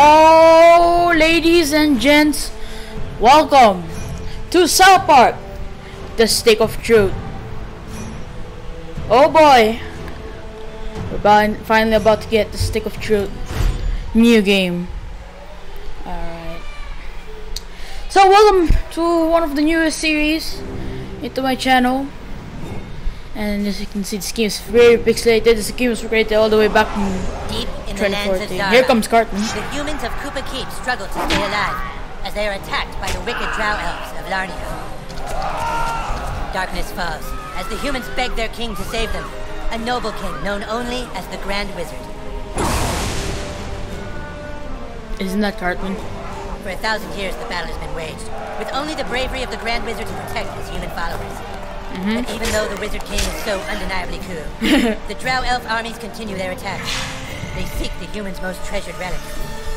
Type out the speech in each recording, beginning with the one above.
Oh, ladies and gents, welcome to South Park, the stick of truth. Oh boy, we're finally about to get the stick of truth. New game. Alright. So, welcome to one of the newest series into my channel. And as you can see, this game is very pixelated. This game was created all the way back in Deep in the 2014. Here comes Cartman. the humans of Kupa Keep struggle to stay alive as they are attacked by the wicked drow elves of Larnia. Darkness falls as the humans beg their king to save them, a noble king known only as the Grand Wizard. Isn't that Cartman? For a thousand years, the battle has been waged, with only the bravery of the Grand Wizard to protect his human followers. Mm-hmm. But even though the Wizard King is so undeniably cool, the Drow Elf armies continue their attacks. They seek the humans' most treasured relic,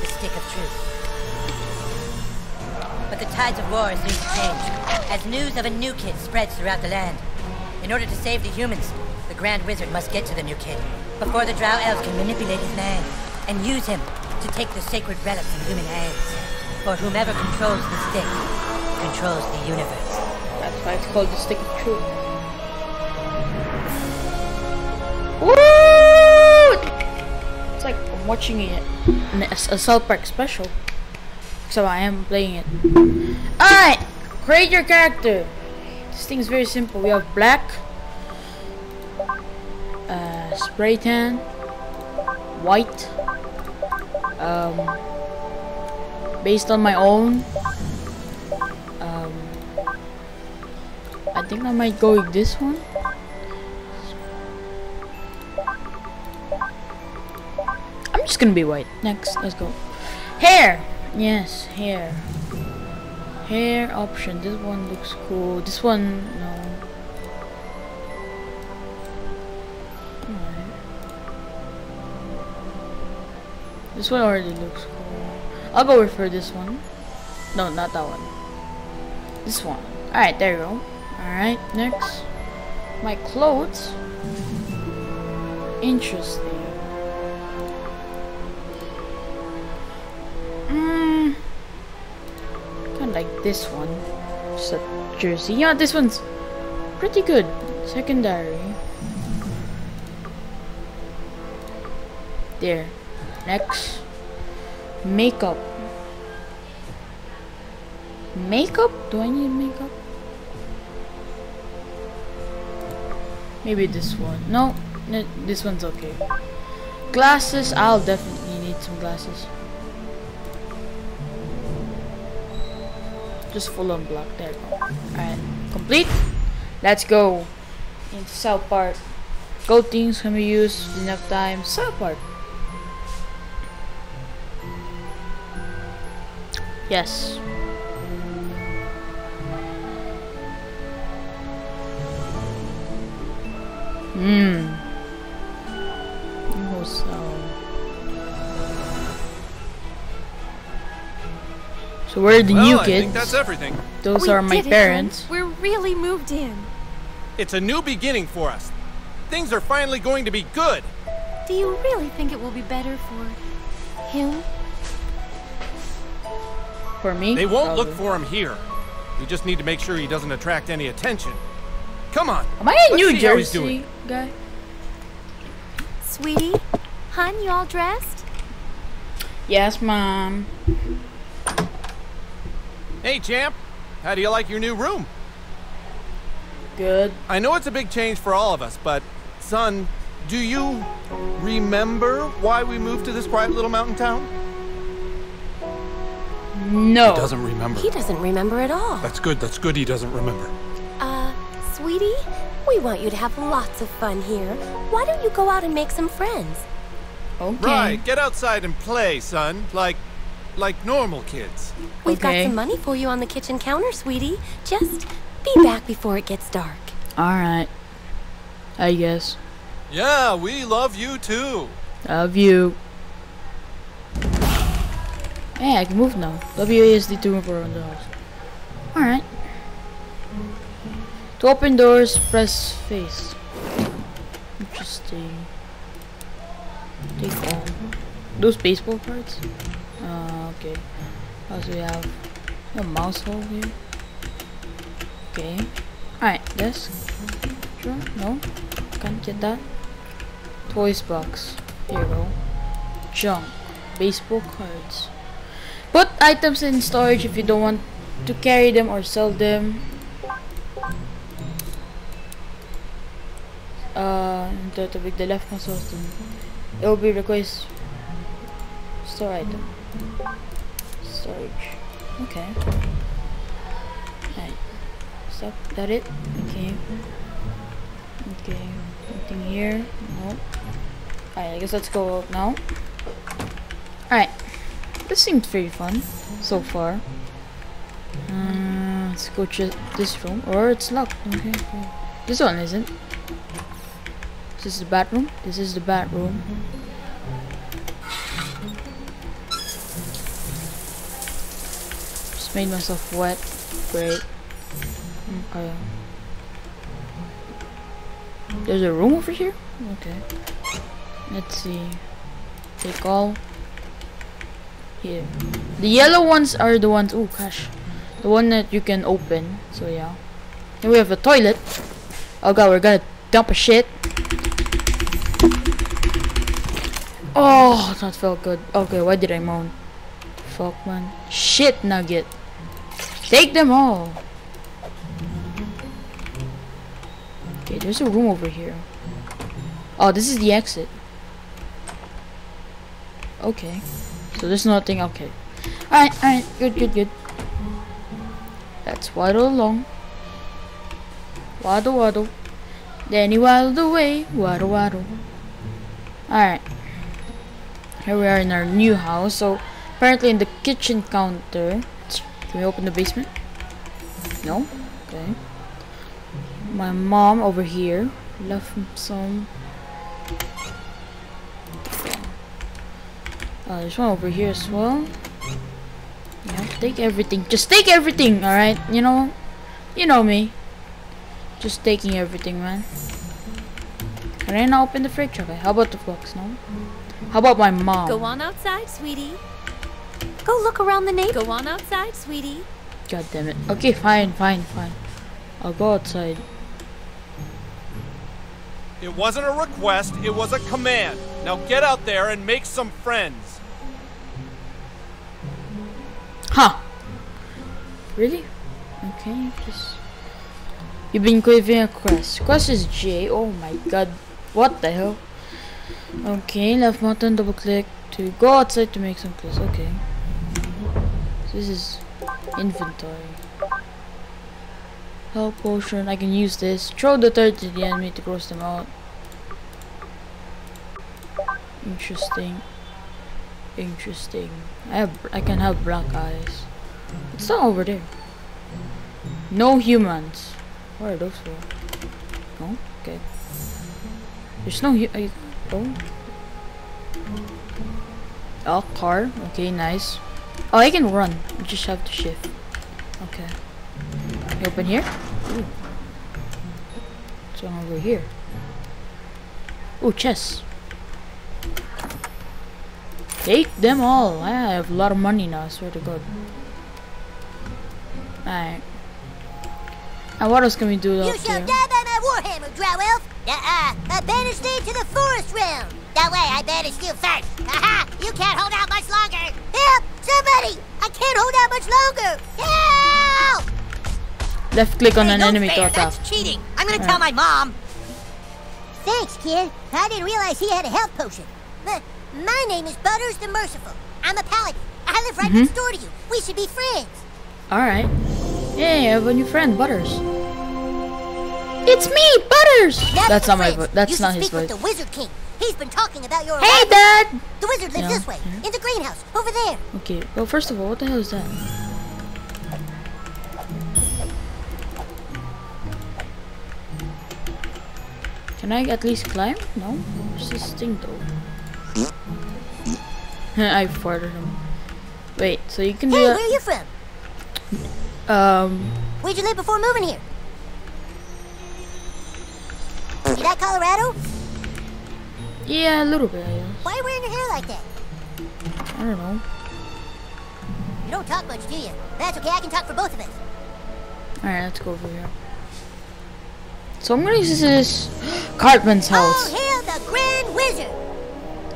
the Stick of Truth. But the tides of war soon to change, as news of a new kid spreads throughout the land. In order to save the humans, the Grand Wizard must get to the new kid before the Drow Elves can manipulate his mind and use him to take the sacred relic from human hands. For whomever controls the stick controls the universe. That's why it's called the Stick of Truth. Woo! I'm watching it a South Park special. So I am playing it. Alright! Create your character. This thing is very simple. We have black, uh, spray tan, white, um, based on my own. Um, I think I might go with this one. I'm just gonna be white. Next, let's go. Hair! Yes, hair. Hair option. This one looks cool. This one, no. This one already looks cool. I'll go with for this one. No, not that one. This one. Alright, there you go. Alright, next. My clothes. Interesting. Mm, kind of like this one. Just a jersey. Yeah, this one's pretty good. Secondary. There. Next. Makeup. Makeup? Do I need makeup? Maybe this one. No, no, this one's okay. Glasses, I'll definitely need some glasses. Just full on black. There. Alright, complete. Let's go into South Park. Gold things can be used enough time. South Park. Yes. Hmm. So where are the well, new I kids. think that's everything. Those We are my did it, parents. We're really moved in. It's a new beginning for us. Things are finally going to be good. Do you really think it will be better for him? For me? They won't look for him here. We just need to make sure he doesn't attract any attention. Come on. Am I in New see doing. Jersey, guy? Sweetie? Hun, you all dressed? Yes, mom. Hey, champ. How do you like your new room? Good. I know it's a big change for all of us, but son, do you remember why we moved to this quiet little mountain town? No. He doesn't remember. He doesn't remember at all. That's good. That's good. He doesn't remember. Uh, sweetie, we want you to have lots of fun here. Why don't you go out and make some friends? Okay. Right. Get outside and play, son. Like, like normal kids. We've Okay. got some money for you on the kitchen counter, sweetie. Just be back before it gets dark. Alright. I guess. Yeah, we love you too. Love you. Hey, I can move now. WASD to move around the house. Alright. To open doors, press face. Interesting. Take all. Those baseball cards? Uh, okay. Also we have a mouse hole here. Okay. Alright, this Sure? No? Can't get that. Toys box. Here you go. Junk. Baseball cards. Put items in storage if you don't want to carry them or sell them. Uh, the, the, the left console. It will be request store item. Storage. Okay. Alright. Stop. That it? Okay. Okay. Anything here? Nope. Alright, I guess let's go out now. Alright. This seems pretty fun so far. Uh, let's go check this room. Or it's locked. Okay, okay. This one isn't. This is the bathroom. This is the bathroom. Made myself wet. Great. Okay. There's a room over here? Okay. Let's see. Take all. Here. The yellow ones are the ones. Oh gosh. The one that you can open. So yeah. Then we have a toilet. Oh god, we're gonna dump a shit. Oh, that felt good. Okay, why did I moan? Fuck man. Shit nugget. Take them all. Okay, there's a room over here. Oh, this is the exit. Okay. So there's nothing. Okay. Alright, alright. Good, good, good. Let's waddle along. Waddle, waddle. Then you waddle away. Waddle, waddle. Alright. Here we are in our new house. So apparently in the kitchen counter. Can we open the basement? No? Okay. My mom over here left some. Uh, there's one over here as well. Yeah, take everything. Just take everything, alright? You know? You know me. Just taking everything, man. Can I not open the fridge? Okay, how about the box, no? How about my mom? Go on outside, sweetie. Go look around the neighborhood. Go on outside, sweetie. God damn it. Okay, fine, fine, fine. I'll go outside. It wasn't a request, it was a command. Now get out there and make some friends. Huh. Really? Okay, just... You've been craving a quest. Quest is J. Oh my god. What the hell? Okay, left button, double click to go outside to make some quests. Okay. This is inventory. Health potion. I can use this. Throw the third to the enemy to cross them out. Interesting. Interesting. I have. I can have black eyes. It's not over there. No humans. Where are those for? No. Okay. There's no. I, oh. Oh, car. Okay, nice. Oh, I can run. I just have to shift. Okay. You open here? Ooh. What's going over here? Oh, chess. Take them all. I have a lot of money now, I swear to God. Alright. And what else can we do You shall here? die by my warhammer, Drow Elf. Uh-uh. I banish thee to the forest realm. That way I banish you first. Aha! You can't hold out much longer. Help! Somebody! I can't hold out much longer. Help! Left click on Hey, an enemy fair. to attack. That's cheating. I'm gonna Alright. tell my mom. Thanks, kid. I didn't realize he had a health potion. Uh, my name is Butters the Merciful. I'm a paladin. I live right Mm-hmm. next door to you. We should be friends. Alright. Hey, I have a new friend, Butters. It's me, Butters! That's we're not my friends. voice. That's you not his voice. the Wizard King. He's been talking about your Hey, arrival. Dad! The wizard lives Yeah. this way, in the greenhouse, over there. Okay, well, first of all, what the hell is that? Can I at least climb? No? Where's this thing though? I farted him. Wait, so you can do Hey, where are you from? Um, Where'd you live before moving here? You that Colorado? Yeah, a little bit. Why are you wearing your hair like that? I don't know. You don't talk much, do you? That's okay, I can talk for both of us. Alright, let's go over here. So I'm gonna use this Cartman's house. Oh, house. hail the Grand Wizard!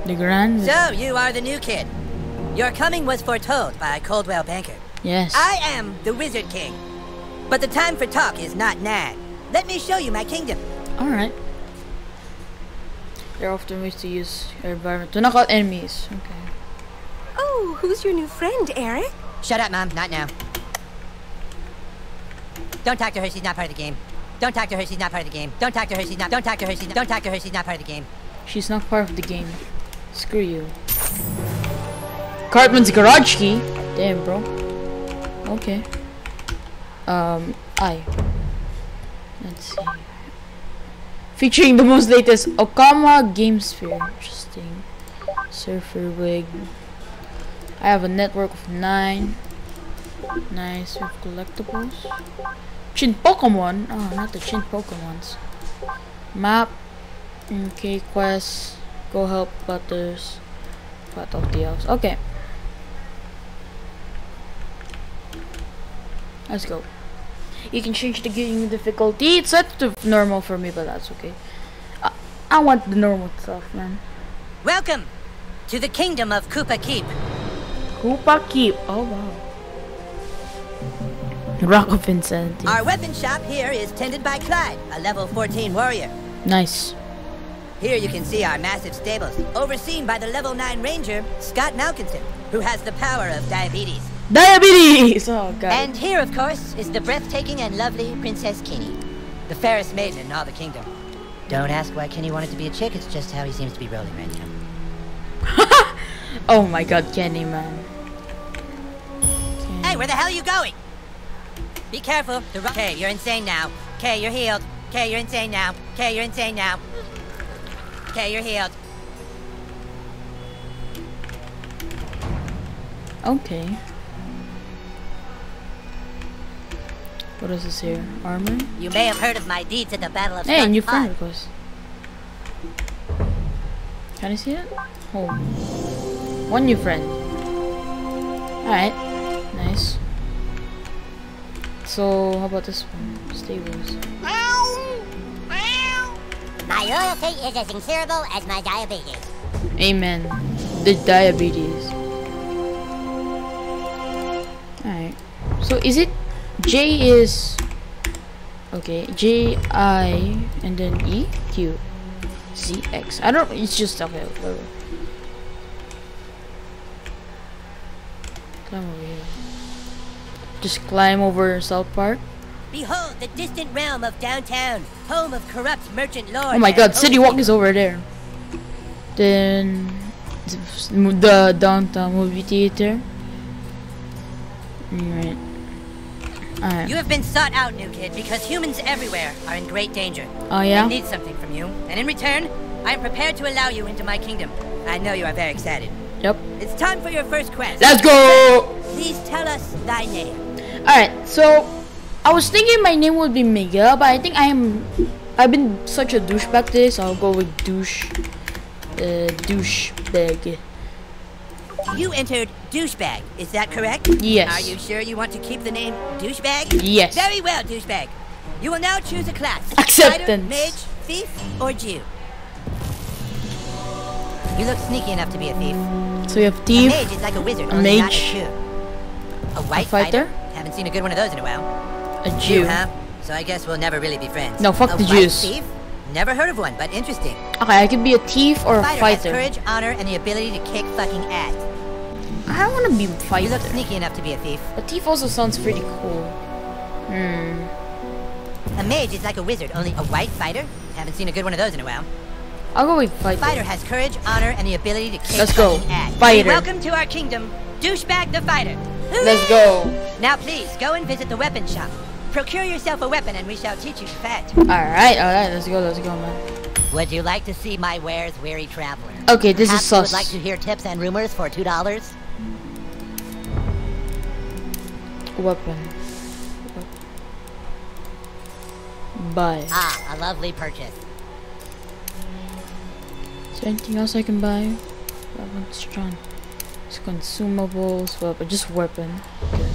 The grand. So, you are the new kid. Your coming was foretold by Coldwell Banker. yes. I am the Wizard King. But the time for talk is not now. Let me show you my kingdom. Alright. There are often used to use your environment to knock out enemies. Okay. Oh, who's your new friend, Eric? Shut up, Mom. Not now. Don't talk to her. She's not part of the game. Don't talk to her. She's not part of the game. Don't talk to her. She's not. Don't talk to her. She's not. Don't talk to her. She's not part of the game. She's not part of the game. Screw you. Cartman's garage key. Damn, bro. Okay. Um, I. Let's see. Featuring the most latest Okama Gamesphere. Interesting. Surfer wig. I have a network of nine. Nice with collectibles. Chinpokomon. Oh, not the Chinpokomons. Map. Okay, quest. Go help Butters. Fight off the elves. Okay. Let's go. You can change the game difficulty. It's set to normal for me, but that's okay. I, I want the normal stuff, man. Welcome to the kingdom of Kupa Keep. Kupa Keep. Oh, wow. Rock of Insanity. Our weapon shop here is tended by Clyde, a level 14 warrior. Nice. Here you can see our massive stables, overseen by the level 9 ranger, Scott Malkinson, who has the power of diabetes. Diabetes! Oh, God. And here, of course, is the breathtaking and lovely Princess Kenny, the fairest maiden in all the kingdom. Don't ask why Kenny wanted to be a chick, it's just how he seems to be rolling right now. oh, my God, Kenny, man. Hey, where the hell are you going? Be careful. The ro- Okay, you're insane now. Okay, you're healed. Okay, you're insane now. Okay, you're insane now. Okay, you're healed. Okay. What is this here? Armor? You may have heard of my deeds at the Battle of Hey, Scott new High. friend request. Can I see it? Oh. One new friend. Alright. Nice. So, how about this one? Stables. My loyalty is as incurable as my diabetes. Amen. The diabetes. Alright. So, is it J is. Okay, J I and then E Q Z X. I don't. It's just okay. Whatever. Climb over here. Just climb over South Park. Behold the distant realm of downtown, home of corrupt merchant lords. Oh my god, City. Walk is over there. Then the downtown movie theater. Alright. You have been sought out, new kid, because humans everywhere are in great danger. Oh yeah? I need something from you, and in return, I am prepared to allow you into my kingdom. I know you are very excited. Yep. It's time for your first quest. Let's go! Please tell us thy name. Alright, so I was thinking my name would be Miguel, but I think I am I've been such a douchebag today, so I'll go with douche uh douchebag. You entered douchebag, is that correct? Yes. Are you sure you want to keep the name douchebag? Yes. Very well, douchebag. You will now choose a class. Acceptance. Fighter, mage, thief, or Jew. You look sneaky enough to be a thief. So we have A thief, mage is like a wizard, a not a mage, Jew. A white fighter? Haven't seen a good one of those in a while. a Jew. huh? So I guess we'll never really be friends. No, fuck a the white Jews. Thief? Never heard of one, but interesting. Okay, I could be a thief or a Fighter, has fighter. courage, honor, and the ability to kick fucking ass. I don't want to be a fighter. You look sneaky enough to be a thief. A thief also sounds pretty cool. Hmm. A mage is like a wizard, only a white fighter. Haven't seen a good one of those in a while. I'll go with fighter. Fighter has courage, honor, and the ability to kick Let's go. ass. Fighter. Welcome to our kingdom, douchebag the fighter. Let's go. Now please go and visit the weapon shop. Procure yourself a weapon, and we shall teach you to fight. Alright, alright, let's go, let's go, man. Would you like to see my wares, weary traveler? Okay, this is Perhaps you would like to hear tips and rumors for two dollars? Weapon. Buy. Ah, a lovely purchase. Is there anything else I can buy? Weapon strong. It's consumables, weapon, just weapon. Okay.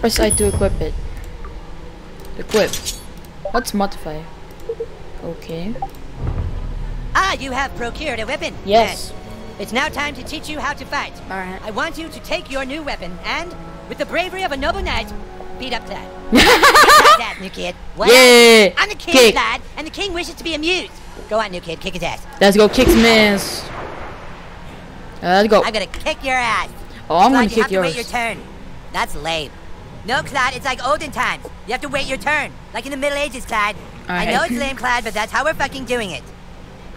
Press I to equip it. Equip. Let's modify. Okay. Ah, you have procured a weapon. Yes. It's now time to teach you how to fight. Alright. I want you to take your new weapon and, with the bravery of a noble knight, beat up Clyde. that, new kid. Yeah. I'm the king, Kick. Clyde, and the king wishes to be amused. Go on, new kid, kick his ass. Let's go kick some ass. Let's go. I'm gonna kick your ass. Oh, I'm gonna Clyde, you kick have to wait your turn. That's lame. No, Clyde, it's like olden times. You have to wait your turn. Like in the Middle Ages, Clyde. I know it's lame, Clyde, but that's how we're fucking doing it.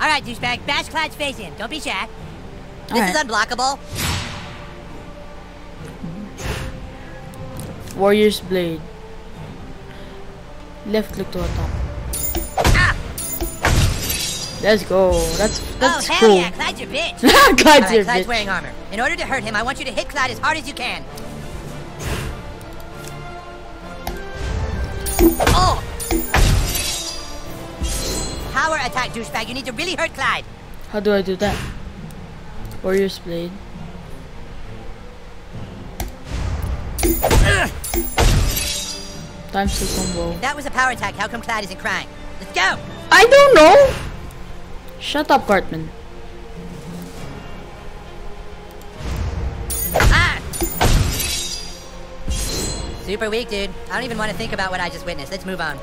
Alright, douchebag, bash Clyde's face in. Don't be shy. This is unblockable. Warrior's blade. Left click to attack. Ah! Let's go. That's that's oh, hell cool. yeah, Clyde's your bitch. Clyde's Alright, your Clyde's bitch. wearing armor. In order to hurt him, I want you to hit Clyde as hard as you can. Oh! Power attack, douchebag. You need to really hurt Clyde. How do I do that? Warrior's blade. Times the combo. That was a power attack. How come Clyde isn't crying? Let's go! I don't know. Shut up, Cartman. Ah! Super weak, dude. I don't even want to think about what I just witnessed. Let's move on.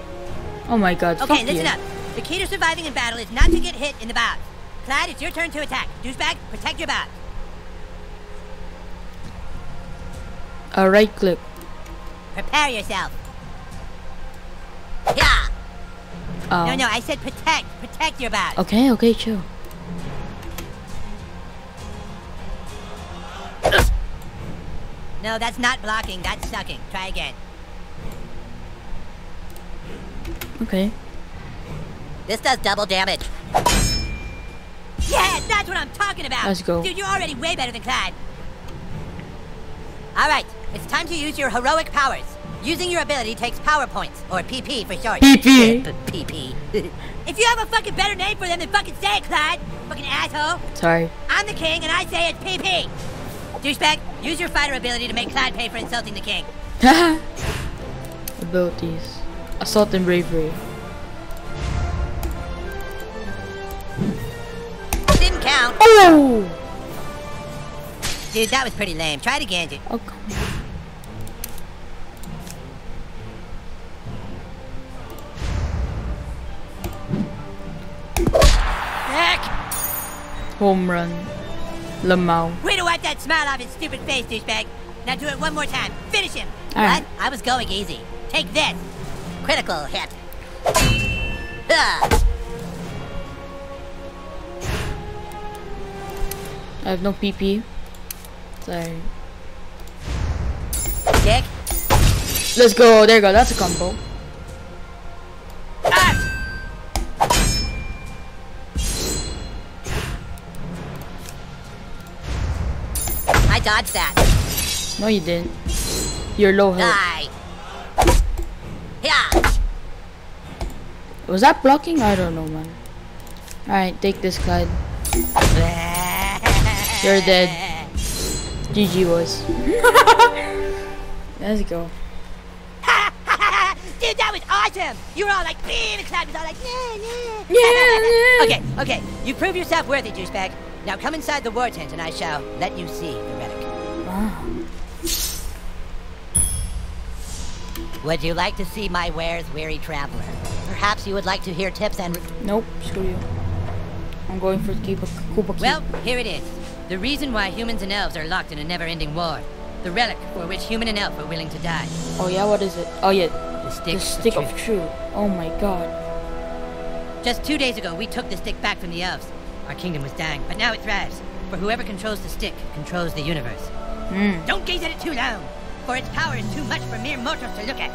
Oh my god. Okay, listen you. up. The key to surviving in battle is not to get hit in the bows. Clyde, it's your turn to attack. Douchebag, protect your bows. Uh, right click. Prepare yourself. Yeah. Um, No, no, I said protect. Protect your bows. Okay, okay, chill. No, that's not blocking. That's sucking. Try again. Okay. This does double damage. Yeah, that's what I'm talking about. Let's go. Dude, you're already way better than Clyde. All right, it's time to use your heroic powers. Using your ability takes power points, or PP for short. PP. PP. if you have a fucking better name for them, then fucking say it, Clyde. Fucking asshole. Sorry. I'm the king, and I say it's PP. Douchebag, use your fighter ability to make Clyde pay for insulting the king. Abilities. Assault and bravery. Didn't count. Oh! Dude, that was pretty lame. Try it again, dude. Oh, come on. Heck! Home run. Lamau. Wipe that smile off his stupid face, douchebag. Now do it one more time. Finish him. All right. What? I was going easy. Take this. Critical hit. Ugh. I have no PP. Sorry. Dick. Let's go. There you go. That's a combo. Dodged that. No, you didn't. You're low health. Die. Yeah. Was that blocking? I don't know, man. Alright, take this, Clyde. You're dead. GG was. Let's go. Dude, that was awesome! You were all like, beam, and Clyde was all like, nah, nah. Yeah. Okay, okay, you prove yourself worthy, douchebag. Now come inside the war tent and I shall let you see the Would you like to see my wares, weary traveler? Perhaps you would like to hear tips and... Nope, screw you. I'm going for Kupa Kupa Well, here it is. The reason why humans and elves are locked in a never-ending war. The relic for which human and elf are willing to die. Oh yeah, what is it? Oh yeah, The stick, the stick of truth. truth. Oh my god. Just two days ago, we took the stick back from the elves. Our kingdom was dying, but now it thrives. For whoever controls the stick controls the universe. Hmm. Don't gaze at it too long, for its power is too much for mere mortals to look at.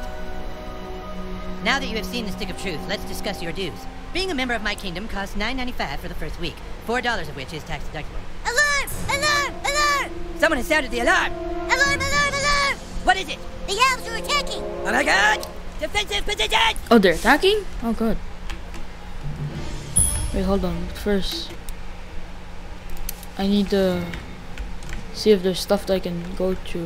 Now that you have seen the stick of truth, let's discuss your dues. Being a member of my kingdom costs $9.95 for the first week, $4 of which is tax deductible. Alarm! Alarm! Alarm! Someone has sounded the alarm! Alarm! Alarm! Alarm! What is it? The elves are attacking! Oh my god! Defensive position! Oh, they're attacking? Oh god. Wait, hold on. But first, I need the See if there's stuff that I can go to.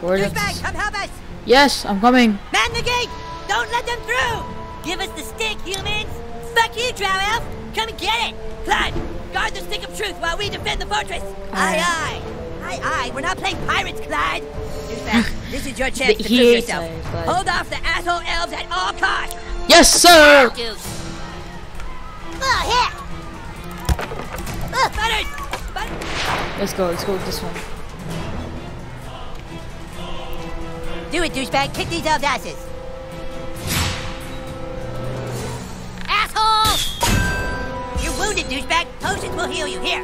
Where Douchebag, come help us! Yes, I'm coming. Man the gate! Don't let them through! Give us the stick, humans! Fuck you, Drow Elf! Come and get it! Clyde, guard the stick of truth while we defend the fortress! Aye, aye! Aye, aye! We're not playing pirates, Clyde! This is your chance The- to he prove yourself. pirates, Hold off the asshole elves at all costs! Yes, sir. Dude, Oh, heck! Butters! Let's go. Let's go with this one. Do it, douchebag! Kick these elves' asses! Asshole! You're wounded, douchebag! Potions will heal you. Here!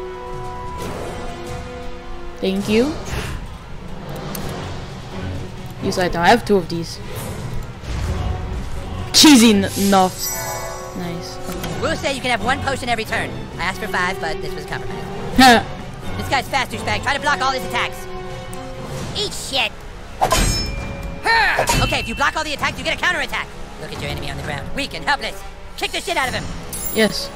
Thank you. Use item. I have two of these. Cheesy enough. Nice. Rules say you can have one potion every turn. I asked for five, but this was compromised. This guy's fast, douchebag. Try to block all his attacks. Eat shit! Okay, if you block all the attacks, you get a counterattack. Look at your enemy on the ground. Weak and helpless. Kick the shit out of him. yes.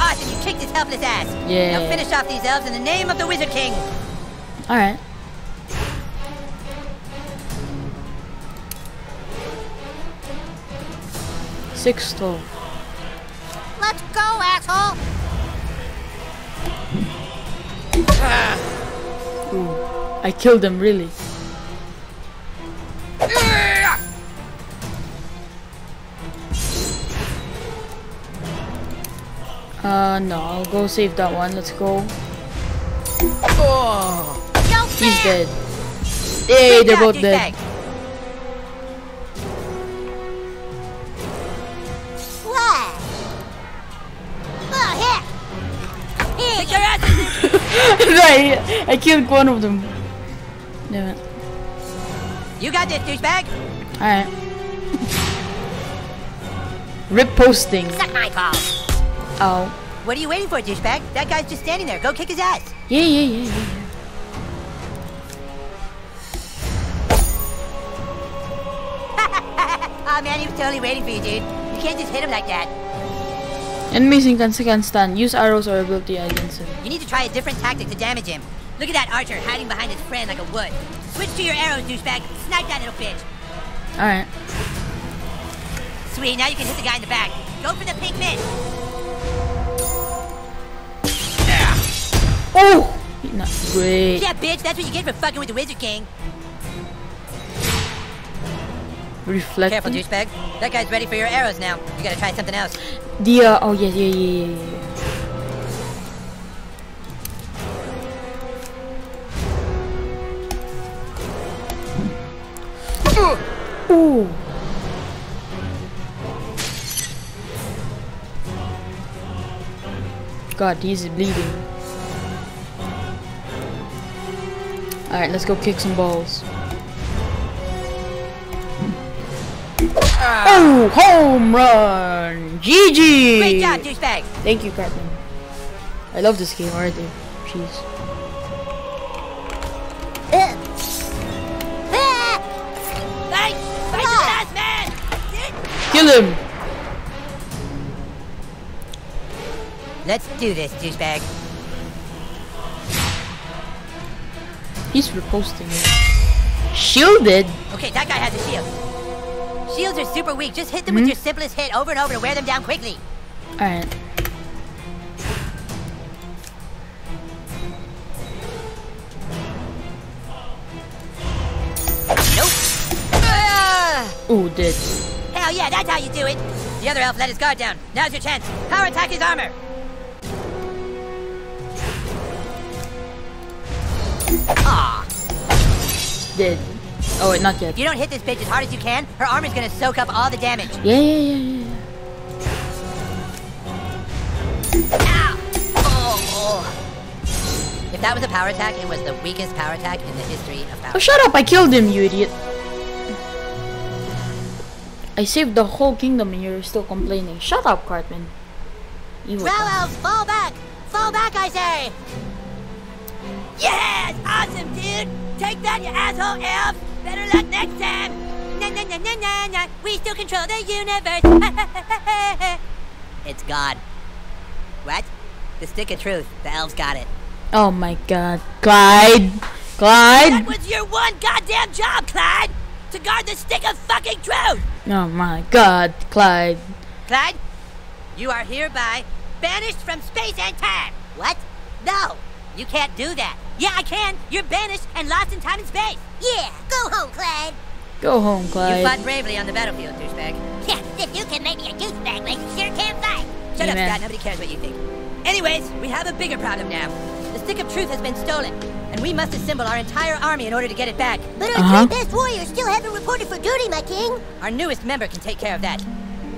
Awesome, you kicked his helpless ass. Yeah. Now finish off these elves in the name of the Wizard King. All right. Six. Let's go, asshole! Ooh. I killed them really. Uh no, I'll go save that one. Let's go. No He's dead. Hey, they're both dead. I, I killed one of them. Damn it. You got this, douchebag. Alright. Rip posting. suck my balls! Ow. What are you waiting for, douchebag? That guy's just standing there. Go kick his ass. Yeah, yeah, yeah, yeah. yeah. Oh man, he was totally waiting for you, dude. You can't just hit him like that. Enemies in can stand. Use arrows or ability against him. You need to try a different tactic to damage him. Look at that archer hiding behind his friend like a wood. Switch to your arrows, douchebag. Snipe that little bitch. Alright. Sweet, now you can hit the guy in the back. Go for the pink mitt. Oh! Not great. Yeah, bitch, that's what you get for fucking with the Wizard King. Reflect. Careful, douchebag. That guy's ready for your arrows now. You gotta try something else. The uh, oh yeah, yeah, yeah, yeah, yeah. Ooh. God, he's bleeding. Alright, let's go kick some balls. Oh, home run! GG! Great job, douchebag. Thank you, Cartman. I love this game already. Jeez. Ah! Fight! Fight the last man! Kill him! Let's do this, douchebag. He's reposting it. Shielded? Okay, that guy has a shield. Shields are super weak. Just hit them with your simplest hit over and over to wear them down quickly. Alright. Nope. Ah! Ooh, dead. Hell yeah, that's how you do it. The other elf let his guard down. Now's your chance. Power attack his armor. Aw. Dead. Oh, wait, not yet. If you don't hit this bitch as hard as you can, her armor's gonna soak up all the damage. Yeah, yeah, yeah, yeah. Ow! Oh. If that was a power attack, it was the weakest power attack in the history of power. Oh, shut up! I killed him, you idiot. I saved the whole kingdom and you're still complaining. Shut up, Cartman. Drow elves, fall back! Fall back, I say! Yes! Awesome, dude! Take that, you asshole elves! Better luck next time! Na na na na na na! We still control the universe! it's gone. What? The stick of truth. The elves got it. Oh my god. Clyde! Clyde! That was your one goddamn job, Clyde! To guard the stick of fucking truth! Oh my god, Clyde. Clyde, you are hereby banished from space and time. What? No, you can't do that. Yeah, I can. You're banished and lost in time and space. Yeah, go home, Clyde. Go home, Clyde. You fought bravely on the battlefield, douchebag. Yeah, if you can make me a douchebag, like you sure can fight. Shut Amen. up, Scott. Nobody cares what you think. Anyways, we have a bigger problem now. The stick of truth has been stolen, and we must assemble our entire army in order to get it back. But our Uh-huh. best warriors still haven't reported for duty, my king. Our newest member can take care of that.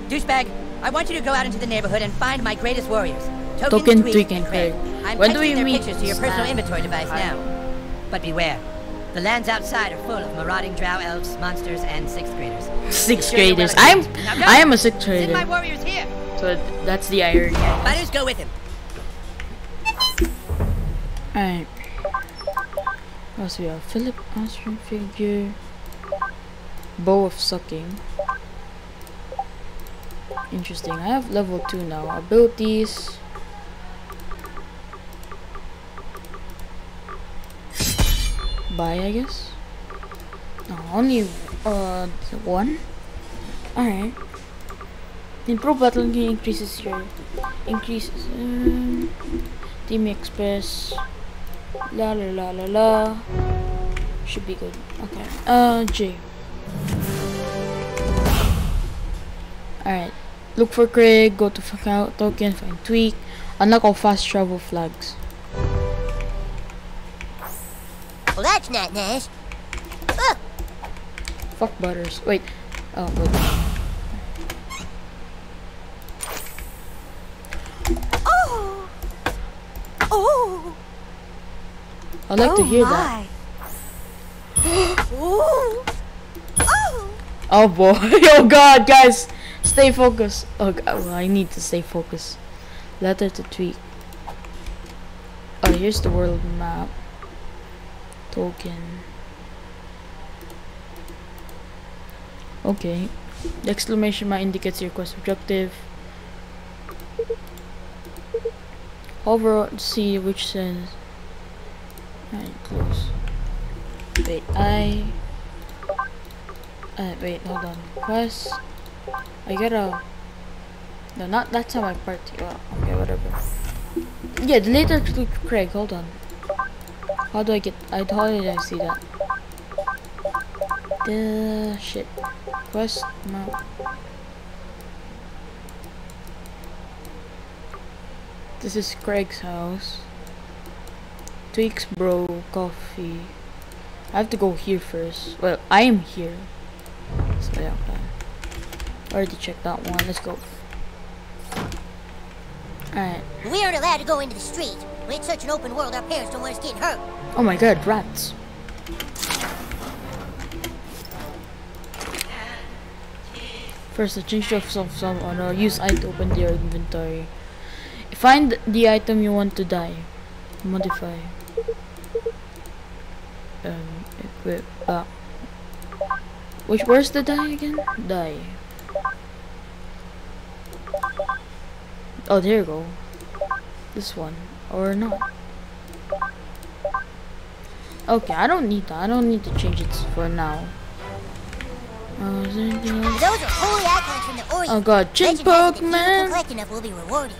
Douchebag, I want you to go out into the neighborhood and find my greatest warriors. Token, Tweak, Tweak, and Craig. Craig. I'm When do texting we their meet pictures to your personal inventory device now. But beware. The lands outside are full of marauding drow elves, monsters, and sixth graders. Sixth Sure graders. I'm equipped. I am a sixth Send my warriors here. So that's the irony. Fighters, go with him. Alright. Also we have Philip Austrian figure. Bow of sucking. Interesting. I have level 2 now. Abilities. Buy I guess. No, only uh one. Alright. Improve battle gain increases your increases um, Team Express. La la la la la. Should be good. Okay. Uh J. Alright. Look for Craig, go to fuck out token, find tweak, unlock all fast travel flags. Well, that's not nice. Ugh, Fuck butters. Wait. Oh wait. Oh! Oh! I'd like to oh hear that. my. Ooh. Oh! Oh boy. oh god, guys. Stay focused. Oh god, oh, well, I need to stay focused. Letter to tweak. Oh, here's the world map. Token. Okay. The exclamation mark indicates your quest objective. Hover to see which says. Alright, close. Wait, I. Uh, wait, hold on. Quest. I gotta. No, not that's not my party. Well, okay, whatever. Yeah, the later to Craig. Hold on. How do I get? I how did I see that? The shit. Quest map. This is Craig's house. Tweaks, bro, coffee. I have to go here first. Well, I am here. So yeah, okay. Already checked that one. Let's go. Alright. we aren't allowed to go into the street. We It's such an open world, our parents don't want us getting hurt. Oh my god, rats. First, I change of some some or uh, use I to open their inventory. Find the item you want to die. Modify. Um, equip back. Which where's the dye again? Dye. Oh, there you go. This one or not. Okay, I don't need that. I don't need to change it for now. Uh, is there anything else? Those are holy icons from the Orient. Oh god, chin Legend has it poke, that keeping man! collecting of will be rewarded.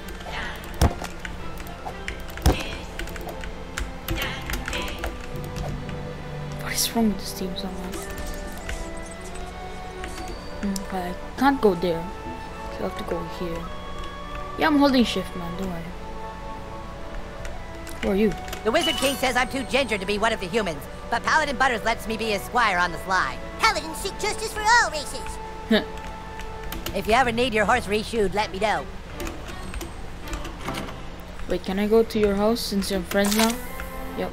What is wrong with this team so much? Okay, I can't go there. So I have to go here. Yeah, I'm holding shift, man. Don't worry. Who are you? The Wizard King says I'm too ginger to be one of the humans, but Paladin Butters lets me be his squire on the sly. Paladins seek justice for all races. If you ever need your horse reshoed, let me know. Wait, can I go to your house since you're friends now? Yep.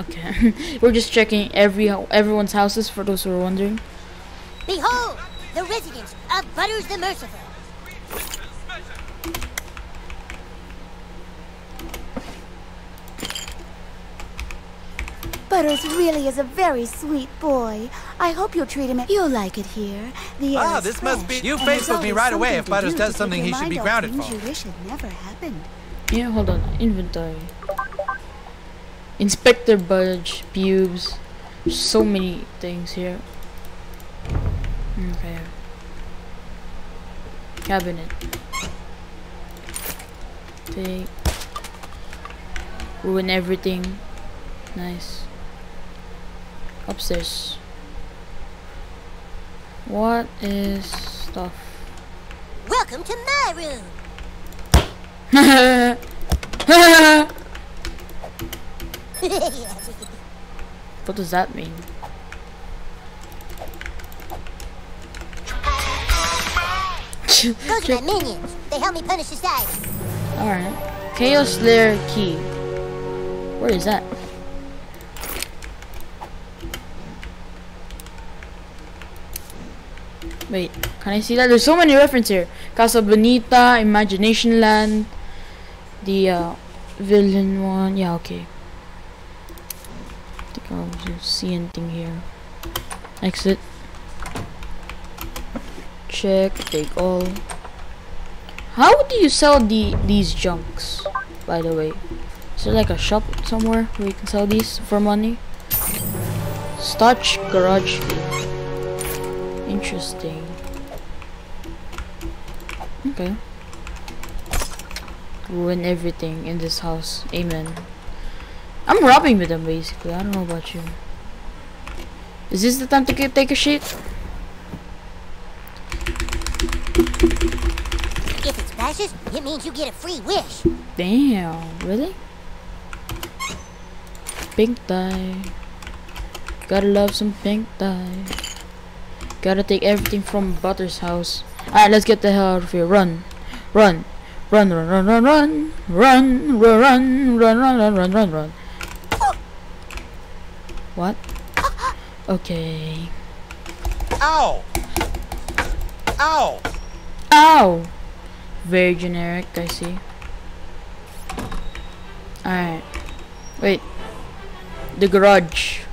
Okay. We're just checking every everyone's houses for those who are wondering. Behold, the residence of Butters the Merciful. Butters really is a very sweet boy. I hope you'll treat him. You'll like it here. The air Ah, is this must be- You and there's Facebook me right away if Butters do does something your he should mind be off grounded things for. You wish had never happened. Yeah, hold on. Inventory. Inspector Budge, pubes. So many things here. Okay. Cabinet. Take. Ruin everything. Nice. Upstairs. What is stuff? Welcome to my room. what does that mean? Those are my minions. They help me punish society. Alright. Chaos Slayer key. Where is that? Wait, can I see that? There's so many references here. Casa Bonita, Imagination Land, the uh, villain one. Yeah, okay. I think I'll see anything here. Exit. Check, take all. How do you sell the these junks, by the way? Is there like a shop somewhere where you can sell these for money? Stotch garage fee. Interesting. Okay. Ruin everything in this house. Amen. I'm robbing with them basically. I don't know about you. Is this the time to get, take a shit? If it splashes, it means you get a free wish. Damn, really? Pink dye. Gotta love some pink dye. Gotta take everything from Butter's house. Alright, let's get the hell out of here. Run. Run. Run, run, run, run, run. Run, run, run, run, run, run, run, run, run. What? Okay. Ow! Ow! Ow! Very generic, I see. Alright. Wait. The garage.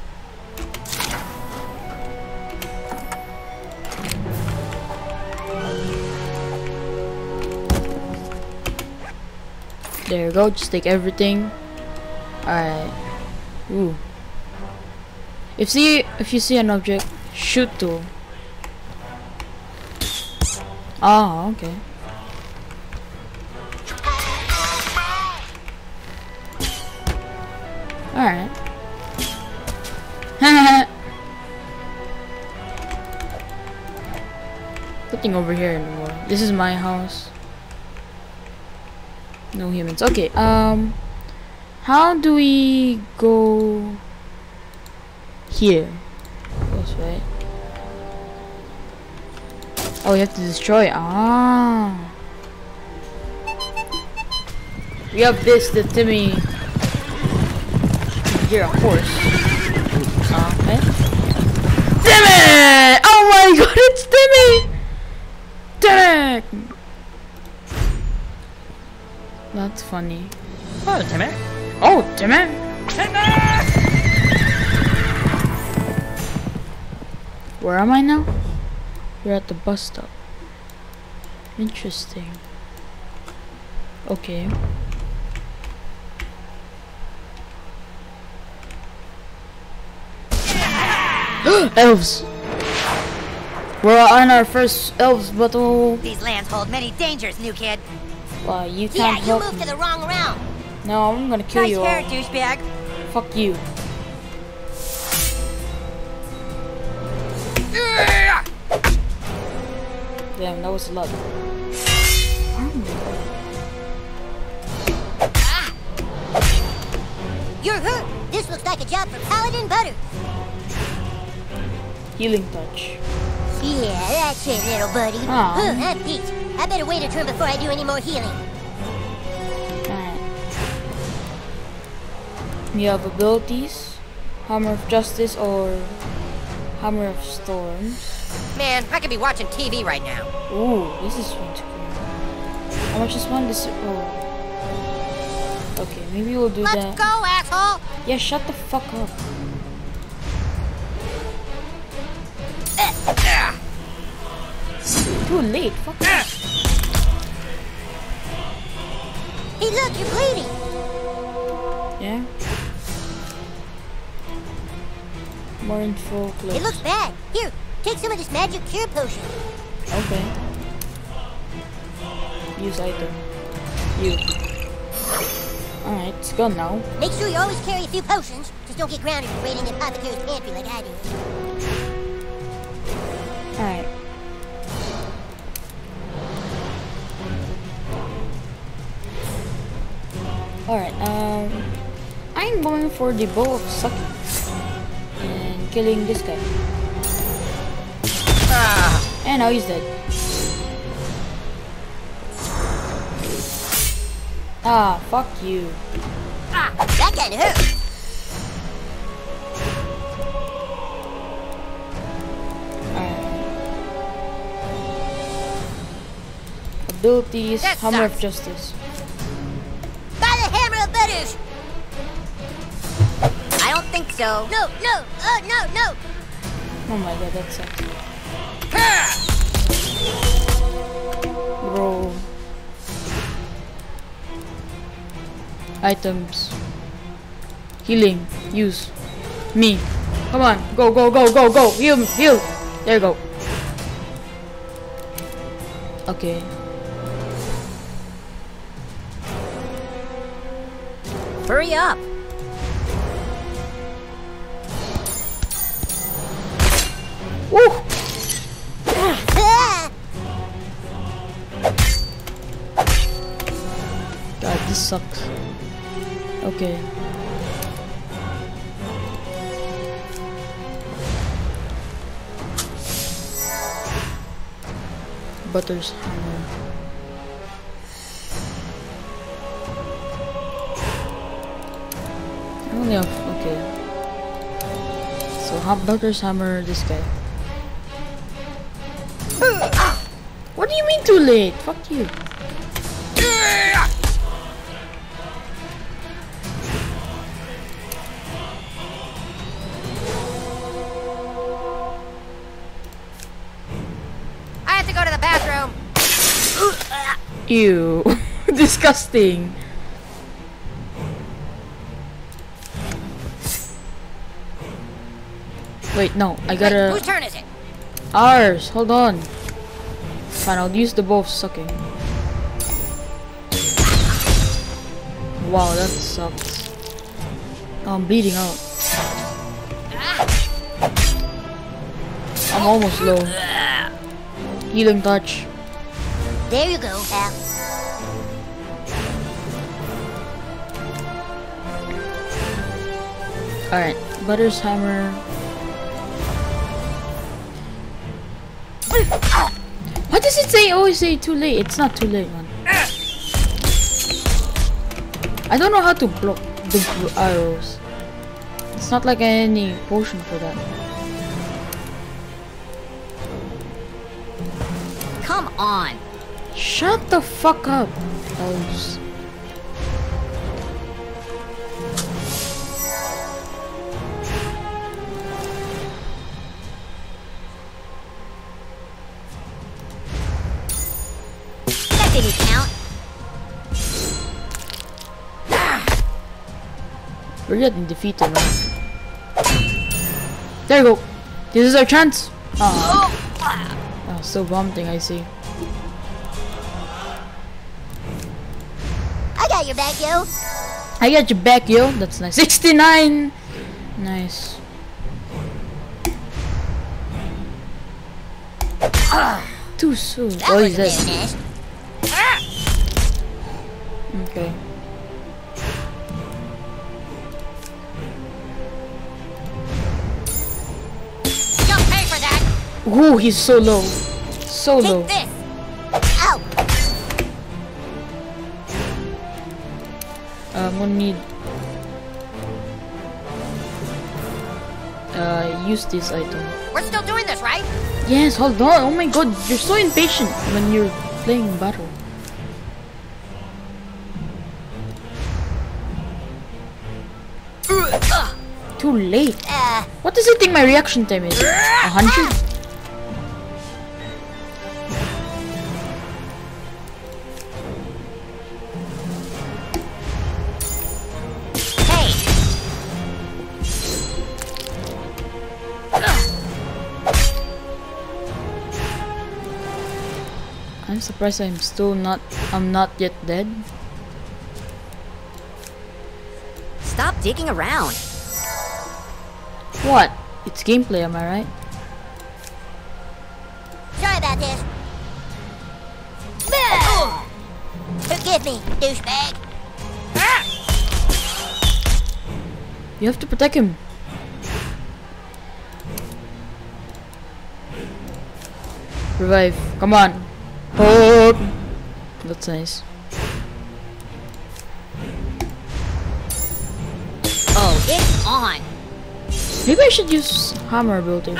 There you go, just take everything. Alright. Ooh. If see if you see an object, shoot to. Ah, okay. Alright. Nothing over here anymore. This is my house. No humans. Okay, um how do we go here? This way. Oh, we have to destroy. Ah. We have this, the Timmy. You're a horse. Okay. Timmy! Oh my god, it's Timmy! Timmy! That's funny. Oh, Timmy. Oh, Timmy! Where am I now? You're at the bus stop. Interesting. Okay. elves! We're on our first elves battle. These lands hold many dangers, new kid. Wow, you Yeah, can't you help moved me. to the wrong realm. No, I'm gonna kill nice you hair, all. douchebag. Fuck you. Damn, that was a lot. Ah. You're hurt. This looks like a job for Paladin Butter. Healing touch. Yeah, that's it, little buddy. Aw. Huh, I'm peaked. I better wait a turn before I do any more healing. Alright. You have abilities. Hammer of Justice or Hammer of Storms. Man, I could be watching TV right now. Ooh, this is to cool. How much is one? This oh. Okay, maybe we'll do Let's that. go, asshole. Yeah, shut the fuck up. Too late. Fuck. Hey, look, you're bleeding. Yeah. More info. Close. It looks bad. Here, take some of this magic cure potion. Okay. Use item. You. Alright, it's gone now. Make sure you always carry a few potions. Just don't get grounded for raiding the apothecary's pantry like I do. Alright. Alright, um I'm going for the bow of sucking and killing this guy. Ah. And now he's dead. Ah, fuck you. Ah, that kinda hurt. Abilities, Hammer of. Justice. By the hammer of butters! I don't think so. No, no, oh, no, no! Oh my god, that sucks. Bro. Items. Healing. Use. Me. Come on. Go, go, go, go, go. Heal, me, heal. There you go. Okay. Hurry up. Woo! God, this sucks. Okay. Butters So how Butters hammer this guy. What do you mean too late? Fuck you. I have to go to the bathroom. Ew. Disgusting. Wait, no. I gotta... whose turn is it? Ours. Hold on. Fine, I'll use the bow of sucking. Wow, that sucks. Oh, I'm bleeding out. I'm almost low. Healing touch. There you go, pal. Alright, Butters hammer. Does it say? Oh, Always say too late. It's not too late, man. I don't know how to block the arrows. It's not like any potion for that. Come on. Shut the fuck up, elves. We're getting defeated, man. There you go. This is our chance. Oh, oh still vomiting, I see. I got your back, yo. I got your back, yo. That's nice. 69! Nice. Too soon. That oh, he's dead. Okay. Ooh, he's so low. So low. Take this. Ow! Uh, I'm gonna need. Uh, use this item. We're still doing this, right? Yes, hold on. Oh my god, you're so impatient when you're playing battle. Too late. Uh, What does he think my reaction time is? A hundred? Surprised I'm still not I'm not yet dead. Stop digging around. What? It's gameplay, am I right? Sorry about this. Forgive me, douchebag. Ah! You have to protect him. Revive. Come on. Hold. That's nice. Oh, it's on. Maybe I should use hammer or something.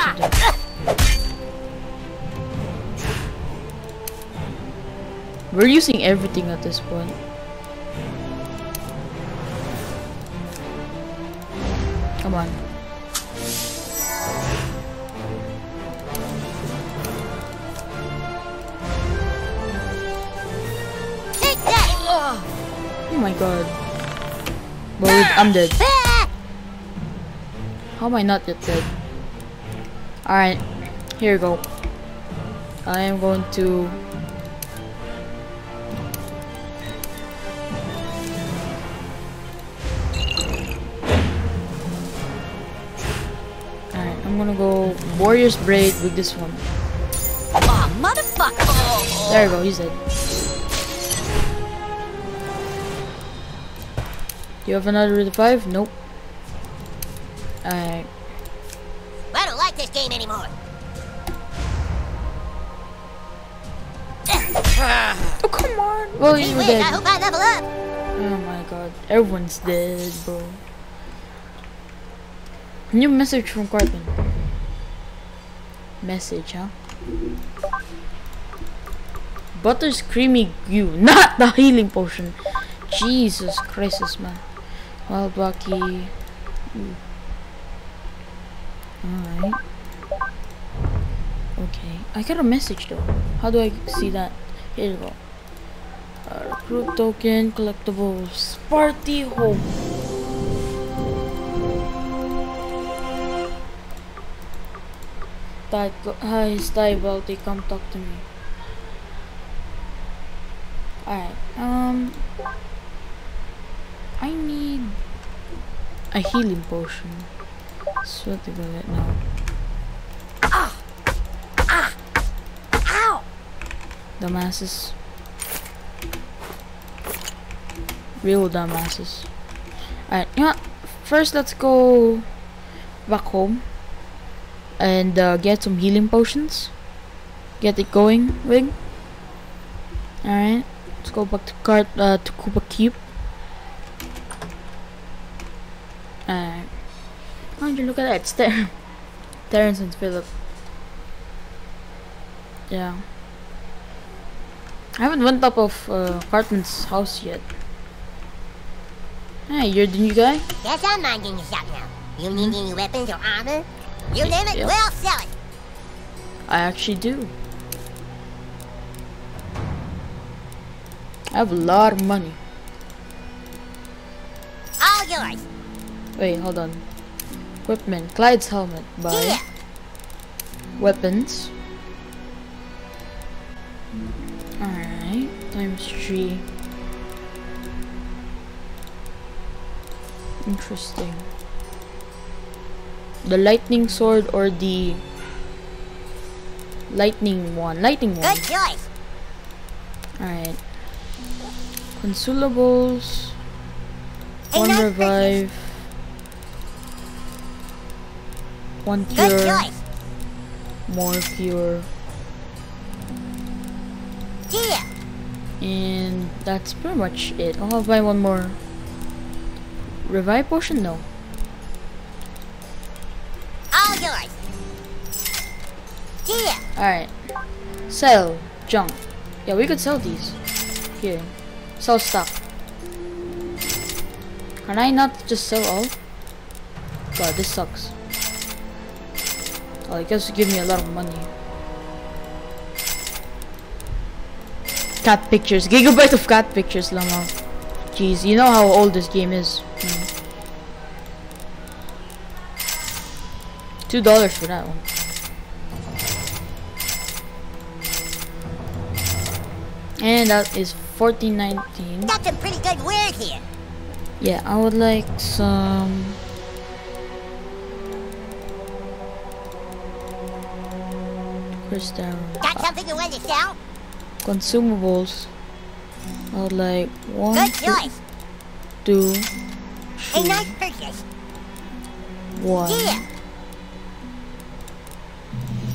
We're using everything at this point. Come on. My god. Well, I'm dead. How am I not yet dead? Alright, here you go. I am going to... Alright, I'm gonna go Warrior's Braid with this one. Oh, motherfucker. There you go, he's dead. You have another revive? Nope. Alright. I don't like this game anymore. Oh, come on! Well, you were whiz, I hope I level up. Oh my god, everyone's dead, bro. New message from Cartman. Message, huh? Butter's creamy goo, not the healing potion. Jesus Christ, man. Well, Bucky. Alright. Okay. I got a message though. How do I see that? Here you go. Uh, recruit token, collectibles, party home. Ty, hi, Sty Balti, come talk to me. Alright, um, I need a healing potion. So what do I now? Ow! Dumbasses. Real dumbasses. Alright, you know? First, let's go back home and uh, get some healing potions. Get it going, Wig. Alright, let's go back to cart uh, to Kupa Keep. Alright. Oh, you look at that. It's there. Terrance and Phillip. Yeah. I haven't went up of uh, Cartman's house yet. Hey, you're the new guy? Guess I'm minding the shop now. You need any weapons or armor? You name it, Yep. we'll sell it. I actually do. I have a lot of money. All yours. Wait, hold on. Equipment. Clyde's helmet. Buy. Yeah. Weapons. Alright. Times three. Interesting. The lightning sword or the lightning one. Lightning one. Good choice. Alright. Consulables. A One revive. One cure. More cure. Yeah. And that's pretty much it. I'll buy one more. Revive potion? No. All yours. Yeah. Alright. Sell. Junk. Yeah, we could sell these. Here. Sell stuff. Can I not just sell all? God, this sucks. Well, I guess give me a lot of money. Cat pictures. Gigabyte of cat pictures lang ah. Jeez, you know how old this game is. Hmm. Two dollars for that one. And that is 1419. Got some pretty good word here. Yeah, I would like some. Crystal. Got something you want to sell? Consumables. I would like one, Good choice. two, A nice purchase. one. Yeah.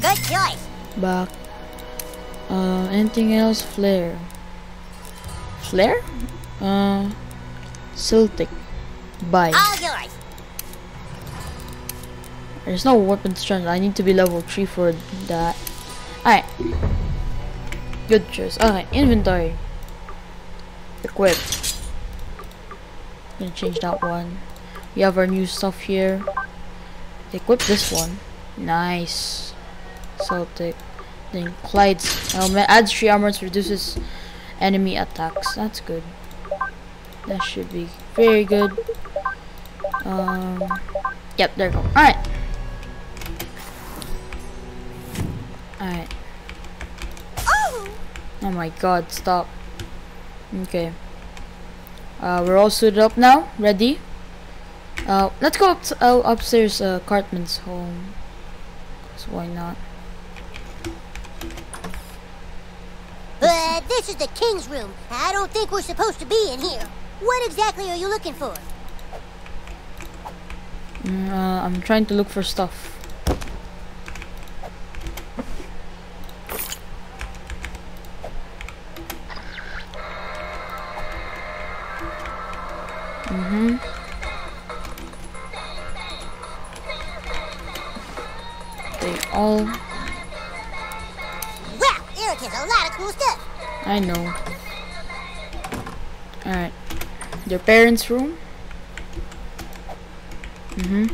Good choice. Back. Uh, anything else? Flare. Flare? Uh, Celtic. Buy. All yours. There's no weapon strength. I need to be level 3 for that. Alright. Good choice. Alright, inventory. Equip. Gonna change that one. We have our new stuff here. Equip this one. Nice. Celtic. Then Clyde's helmet adds 3 armor, reduces enemy attacks. That's good. That should be very good. Um, yep, there we go. Alright. Alright. Oh, Oh my god, stop. Okay. Uh, we're all suited up now. Ready? Uh, let's go up uh, upstairs, uh, Cartman's home. So why not? uh, this is the king's room. I don't think we're supposed to be in here. What exactly are you looking for? Mm, uh, I'm trying to look for stuff. Mm-hmm. They all Wow, Eric has a lot of cool stuff. I know. Alright. Your parents' room? Mm-hmm.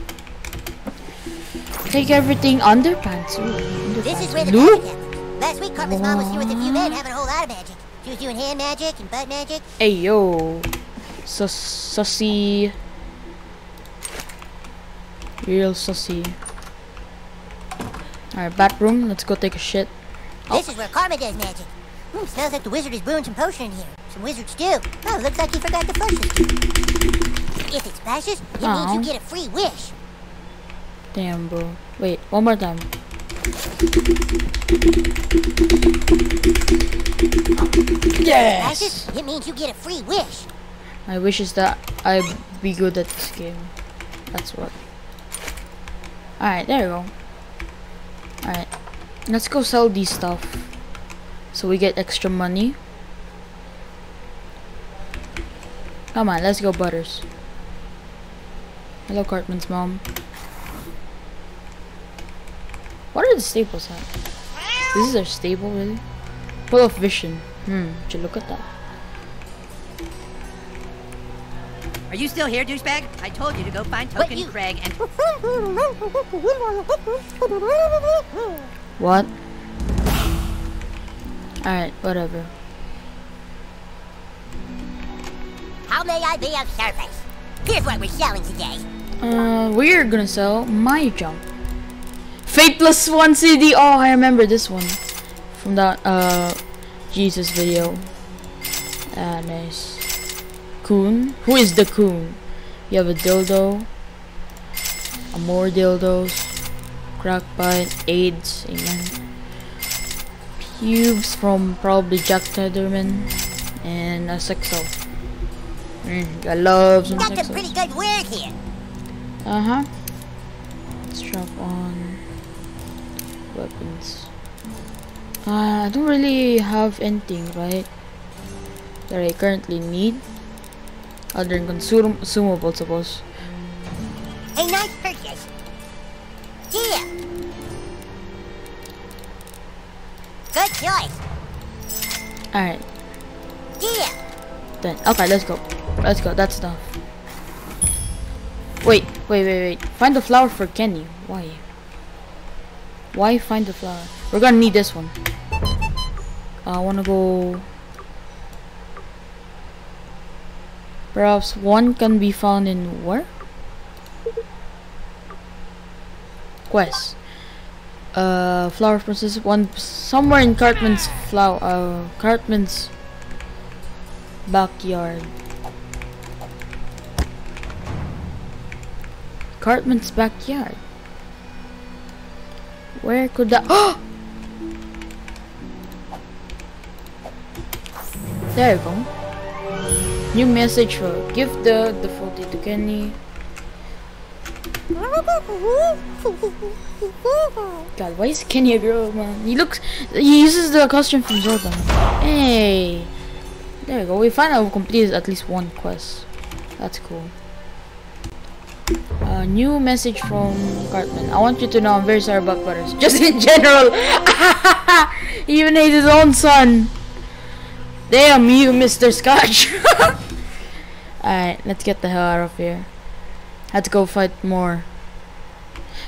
Take everything underpants. Ooh, This is underpants. where the Loop? magic happens. Last week, Cartman's mom was here with a few men having a whole lot of magic. She was doing hand magic and butt magic. Hey yo. Sus sussy. Real sussy. Alright, bathroom. Let's go take a shit. This is where Karma does magic. Hmm, smells like the wizard is brewing some potion in here. Some wizards do. Oh, looks like he forgot the stew. If it splashes, it means you get a free wish. Damn, bro. Wait, one more time. Yes! It means you get a free wish. My wish is that I be good at this game. That's what. Alright, there we go. Alright. Let's go sell these stuff. So we get extra money. Come on, let's go, Butters. Hello, Cartman's mom. What are the staples at? This is their staple, really? Full of vision. Hmm, you look at that? Are you still here, douchebag? I told you to go find Token you- Craig and What? Alright, whatever. How may I be of service? Here's what we're selling today. Uh, we're gonna sell my jump. Faith+1 CD. Oh, I remember this one from that uh Jesus video. Ah, nice. Coon. Who is the coon? You have a dildo. A more dildos. Crackbite. AIDS. Amen. Pubes from probably Jack Tederman. And a sexo. Mm, I love some Got some sexos. pretty good word here. Uh huh. Let's Strap on weapons. Uh, I don't really have anything, right? That I currently need. Other than consum consumable, suppose. A nice purchase. Yeah. Good choice. Alright, Yeah. then. Okay, let's go. Let's go. That's enough. Wait, wait, wait, wait. Find the flower for Kenny. Why? Why find the flower? We're gonna need this one. I wanna go. Perhaps one can be found in where? Quest. Uh, flower princess. One somewhere in Cartman's flower. Uh, Cartman's Backyard. Cartman's backyard. Where could that? Oh! there you go. New message for give the the photo to Kenny. God, why is Kenny a girl, man? He looks, he uses the costume from Jordan. Hey, there we go. We finally completed at least one quest. That's cool. Uh, new message from Cartman. I want you to know I'm very sorry about Butters. Just in general. even hates his own son. Damn you, Mr. Stotch. Alright, let's get the hell out of here. To go fight more.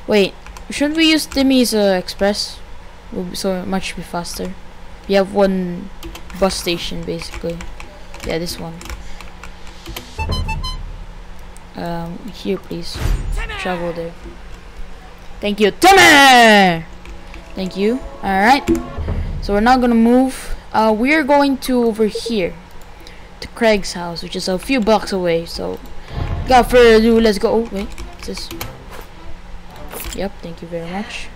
Wait, shouldn't we use Timmy's uh, Express? Will be so much be faster. We have one bus station basically. Yeah, this one. Um, here please. Travel there. Thank you, Timmy! Thank you. Alright. So we're not gonna move. Uh, we're going to over here. To Craig's house, which is a few blocks away. So, without further ado, let's go. Oh, wait. What's this? Yep, thank you very much.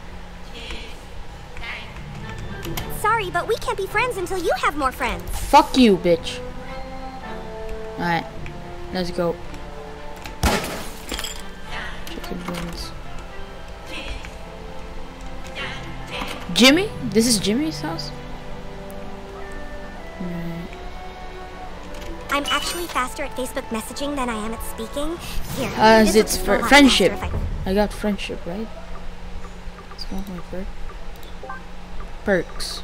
Sorry, but we can't be friends until you have more friends. Fuck you, bitch. Alright. Let's go. Chicken bones. Jimmy? This is Jimmy's house? I'm actually faster at Facebook messaging than I am at speaking. Here. As it's will for be a lot friendship. I- I got friendship, right? It's not my perk. Perks.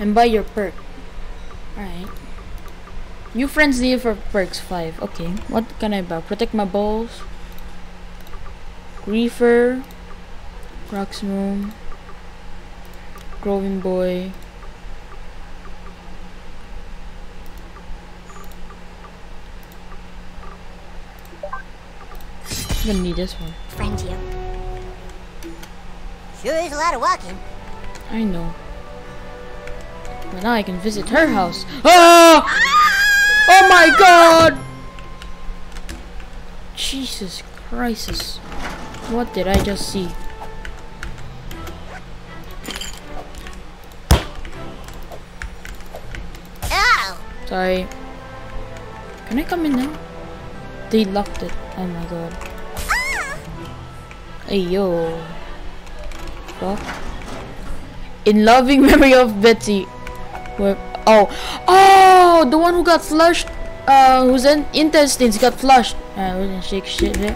And buy your perk. Alright. New friends need for perks 5. Okay. What can I buy? Protect my balls. Reefer. Roxroom. Growing boy. I'm gonna need this one. Friend you. Sure is a lot of walking. I know. But now I can visit her house. Ah! Oh my god! Jesus Christ. What did I just see? Oh! Sorry. Can I come in now? They locked it. Oh my god. Hey yo. Fuck. In loving memory of Betsy. Where oh oh the one who got flushed uh whose in intestines got flushed. Alright, we're gonna shake shit here.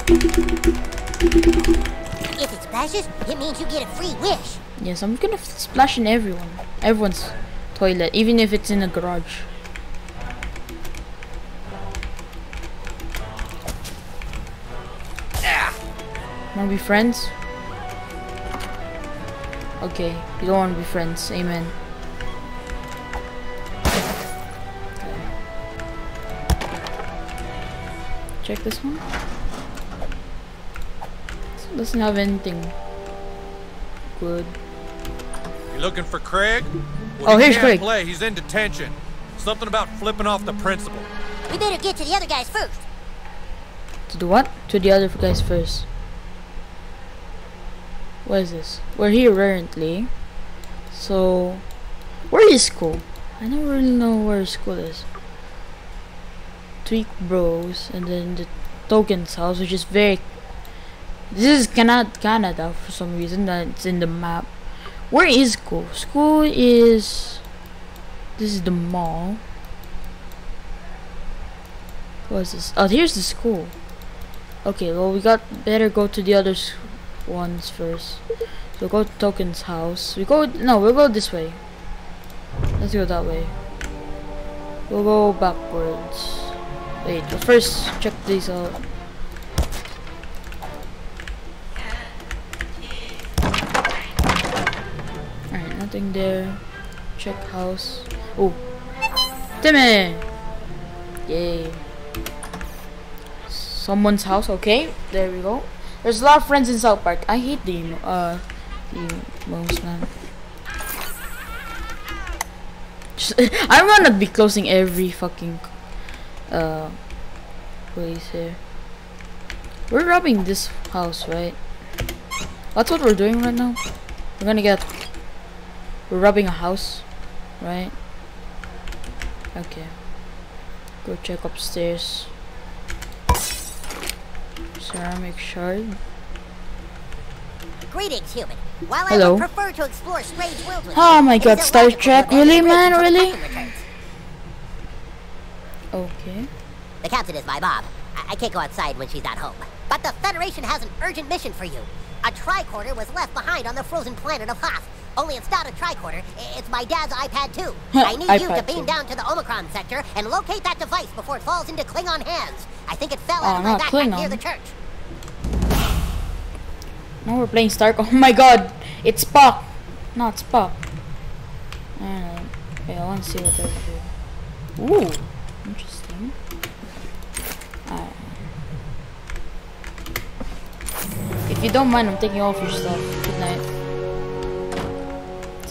If it splashes, it means you get a free wish. Yes, I'm gonna splash in everyone. Everyone's toilet, even if it's in a garage. Wanna be friends? Okay, you don't wanna be friends. Amen. Check this one. This doesn't have anything good. You looking for Craig? Oh, he here's Craig. play. He's in detention. Something about flipping off the principal. We better get to the other guys first. To the what? To the other guys first. What is this? We're here currently. So, where is school? I don't really know where school is. Tweek Bros, and then the Tokens house, which is very. This is Canada, Canada for some reason. That it's in the map. Where is school? School is. This is the mall. What is this? Oh, here's the school. Okay, well we got better go to the other ones first. So go to Token's house. We go no, we'll go this way. Let's go that way. We'll go backwards. Wait, but first check these out. Alright, nothing there. Check house. Oh. Timmy! Yay. Someone's house, okay. There we go. There's a lot of friends in South Park. I hate the uh the most man. Just, I'm gonna be closing every fucking uh place here. We're robbing this house, right? That's what we're doing right now. We're gonna get. We're robbing a house, right? Okay. Go check upstairs. Ceramic shard. Greetings, human. While Hello. I would prefer to explore strange Oh my god, Star Trek, really, man, race until the really? Okay. The captain is my mom. I, I can't go outside when she's not home. But the Federation has an urgent mission for you. A tricorder was left behind on the frozen planet of Hoth. Only it's not a tricorder, it's my dad's iPad 2. I need you to beam 2. down to the Omicron sector and locate that device before it falls into Klingon hands. I think it fell Oh, out of my not backpack Klingon. near the church. Now we're playing Stark. Oh my god, it's Spock, not Spock. Alright. Wait, I want to see what they're doing. Ooh, interesting. Alright. If you don't mind, I'm taking off your stuff. Good night.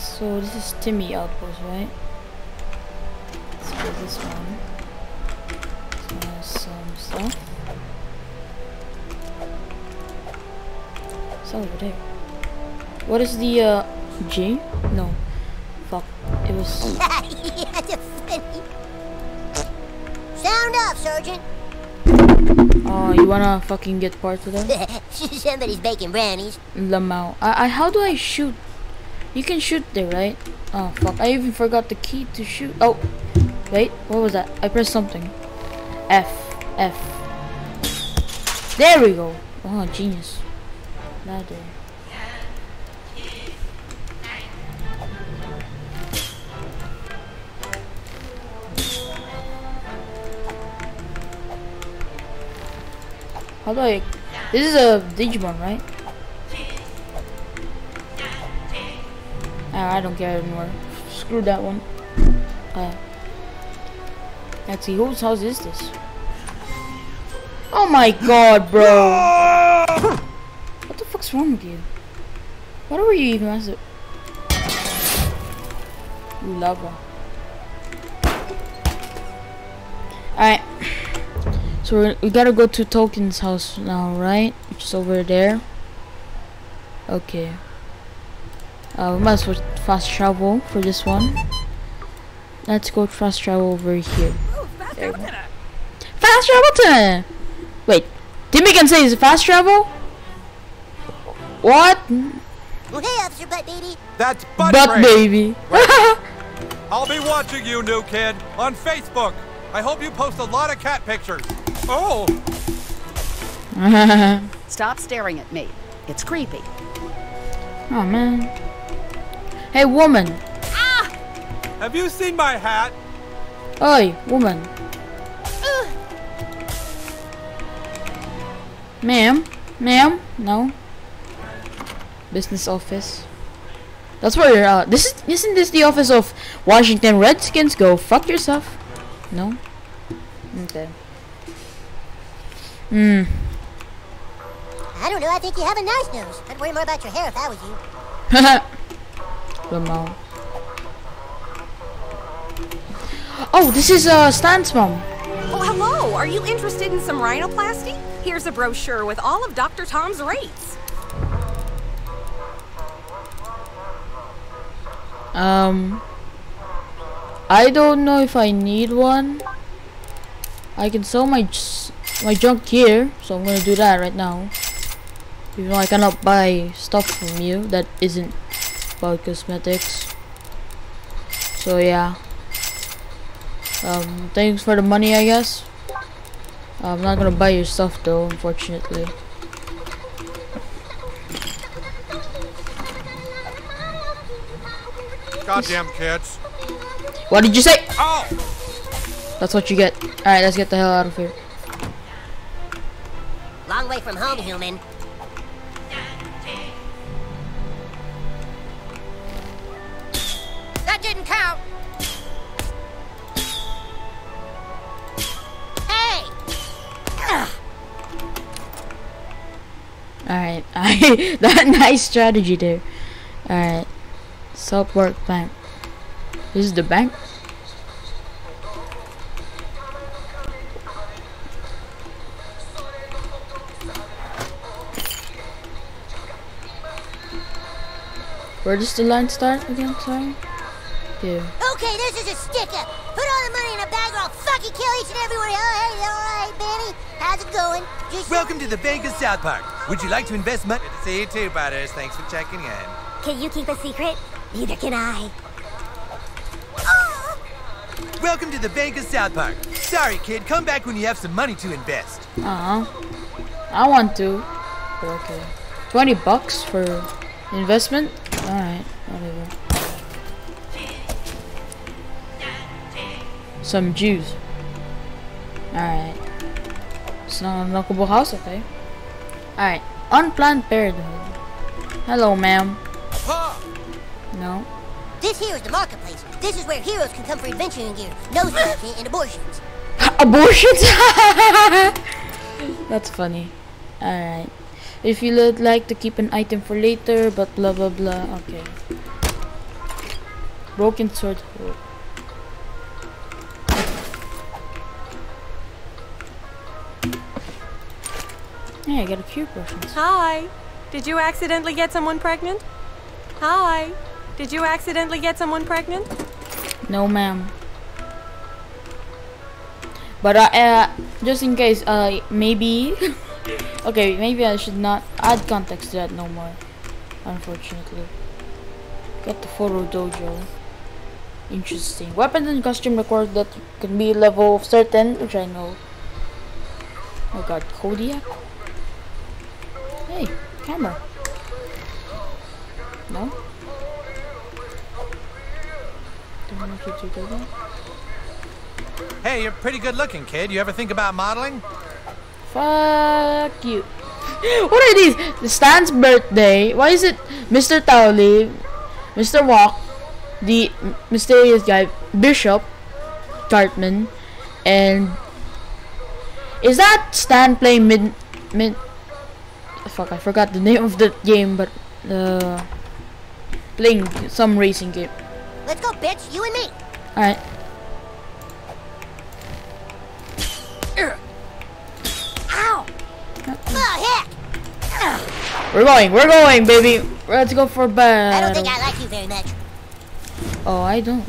So this is Timmy outpost, right? Let's go this one. So some stuff. It's over there. What is the uh J? No. Fuck. It was. Sound off, Sergeant. Oh, you wanna fucking get part of that? Somebody's baking brownies. Lamau. I, I how do I shoot? You can shoot there, right? Oh fuck! I even forgot the key to shoot. Oh, wait, what was that? I pressed something. F F. There we go. Oh, genius. Ladder. How do I? This is a Digimon, right? I don't care anymore. Screw that one. Uh, let's see, whose house is this? Oh my god, bro! What the fuck's wrong with you? What were you even as a lava? Alright. So we're, we gotta go to Token's house now, right? Which is over there. Okay. Uh, we might as well fast travel for this one. Let's go fast travel over here. There we go. Fast travel time! Wait, Timmy can say it's fast travel? What? Well, hey, Officer Butt Baby. That's butt, Butt baby. I'll be watching you, new kid, on Facebook. I hope you post a lot of cat pictures. Oh, Stop staring at me. It's creepy. oh man. Hey woman. Ah! Have you seen my hat? Oi, woman. Ma'am? Ma'am? No. Business office. That's where you're uh this is isn't this the office of Washington Redskins? Go fuck yourself. No? Okay. Hmm. I don't know. I think you have a nice nose. I'd worry more about your hair if I was you. Lamau. Oh, this is uh Stan's mom. Oh, hello. Are you interested in some rhinoplasty? Here's a brochure with all of Dr. Tom's rates. Um, I don't know if I need one. I can sell my my junk here, so I'm gonna do that right now. Even though I cannot buy stuff from you that isn't about cosmetics. So yeah. Um, thanks for the money, I guess. I'm not gonna buy your stuff though, unfortunately. Goddamn kids. What did you say? Oh, That's what you get. Alright, let's get the hell out of here. Long way from home, human. that nice strategy there. Alright. Southwark Bank. This is the bank? Where does the line start again? Sorry? Here. Okay, this is a sticker. Put all the money in a bag or I'll fucking kill each and every one. Oh, hey, all right, Benny. How's it going? Just Welcome to the Bank of South Park. Would you like to invest money? Good to see you too, Butters. Thanks for checking in. Can you keep a secret? Neither can I. Welcome to the Bank of South Park. Sorry, kid. Come back when you have some money to invest. Uh huh. I want to. Okay. 20 bucks for investment? Alright, whatever. Some Jews. Alright. It's not a knockable house, okay? Alright. Unplanned parenthood. Hello, ma'am. No. This here is the marketplace. This is where heroes can come for adventuring gear, nose job, and abortions. Abortions? That's funny. Alright. If you would like to keep an item for later, but blah blah blah. Okay. Broken sword. hook. I got a cure potions. Hi. Did you accidentally get someone pregnant? Hi. Did you accidentally get someone pregnant? No, ma'am. But uh, uh, just in case, uh, maybe. okay, maybe I should not add context to that no more. Unfortunately. Get the photo dojo. Interesting. Weapons and costume requires that can be level of certain, which I know. Oh god, Kodiak? Hey, camera. No? Don't know if you do that. Hey, you're pretty good looking, kid. You ever think about modeling? Fuck you. What are these? The Stan's birthday. Why is it Mr. Towley, Mr. Walk, the mysterious guy, Bishop, Cartman, and is that Stan playing mid mid? Fuck, I forgot the name of the game, but uh, playing some racing game. Let's go, bitch. You and me. All right. Ow! Oh, heck! We're going, we're going, baby. Let's go for bed. I don't think I like you very much. Oh, I don't.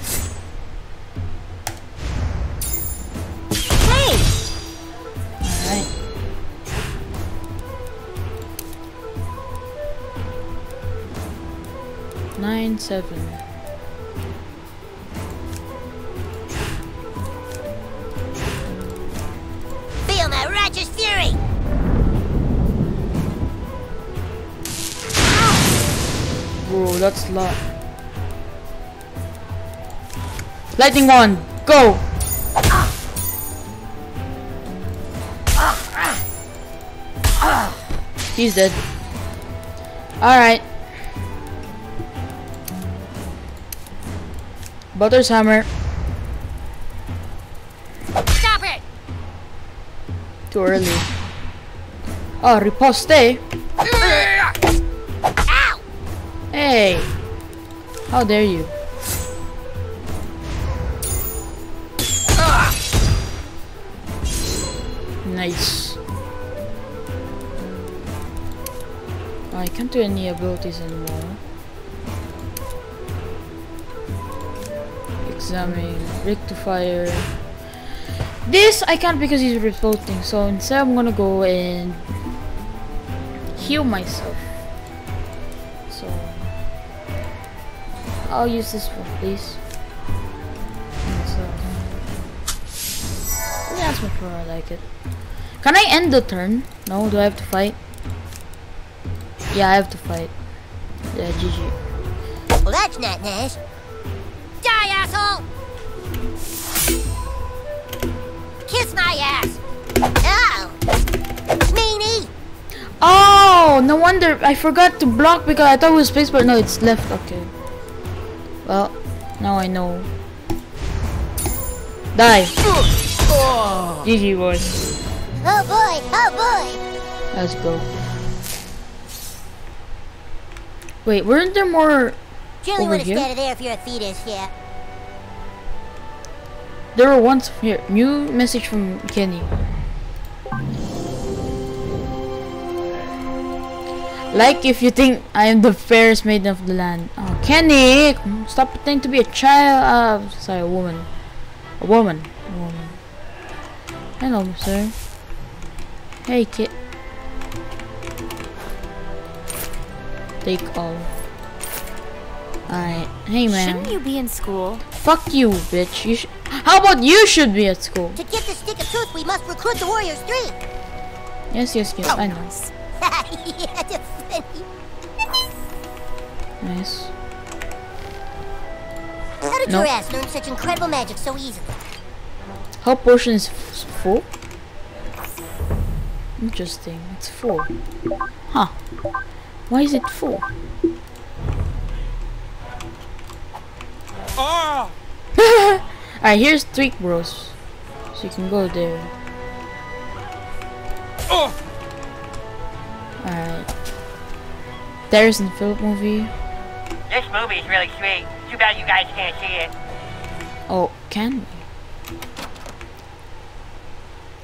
Nine seven. Feel my righteous fury! Bro, that's lot. Lightning one, go! He's dead. Alright. Butter's hammer. Stop it! Too early. Oh, riposte. Ow! Hey! How dare you? Nice. Oh, I can't do any abilities anymore. Examine, rectifier. This I can't because he's revolting, so instead I'm gonna go and heal myself. So I'll use this one, please. So that's more I like it. Can I end the turn? No, do I have to fight? Yeah, I have to fight. Yeah, GG. Well, that's not nice. Asshole! kiss my ass. Oh. Meanie. Oh, no wonder I forgot to block because I thought it was spacebar. No, it's left. Okay. Well, now I know. Die. GG boys. Oh boy, oh boy. Let's go. Wait, weren't there more Julie over would have here? stayed there if you're a fetus, yeah. There were ones here. New message from Kenny. Like if you think I am the fairest maiden of the land. Oh, Kenny! Stop pretending to be a child. Uh, sorry, a woman. A woman. A woman. Hello, sir. Hey, kid. Take all. Alright. Hey, man. Shouldn't you be in school? Fuck you, bitch. You sh How about you should be at school? To get the stick of truth, we must recruit the Warriors 3. Yes, yes, yes. I know. yeah. Nice. How did No. your ass learn such incredible magic so easily? Health potion is full. Interesting. It's full. Huh. Why is it full? Ah! Alright, here's Tweek Bros. So you can go there. Oh! Alright. There's the Phillip movie. This movie is really sweet. Too bad you guys can't see it. Oh, can we?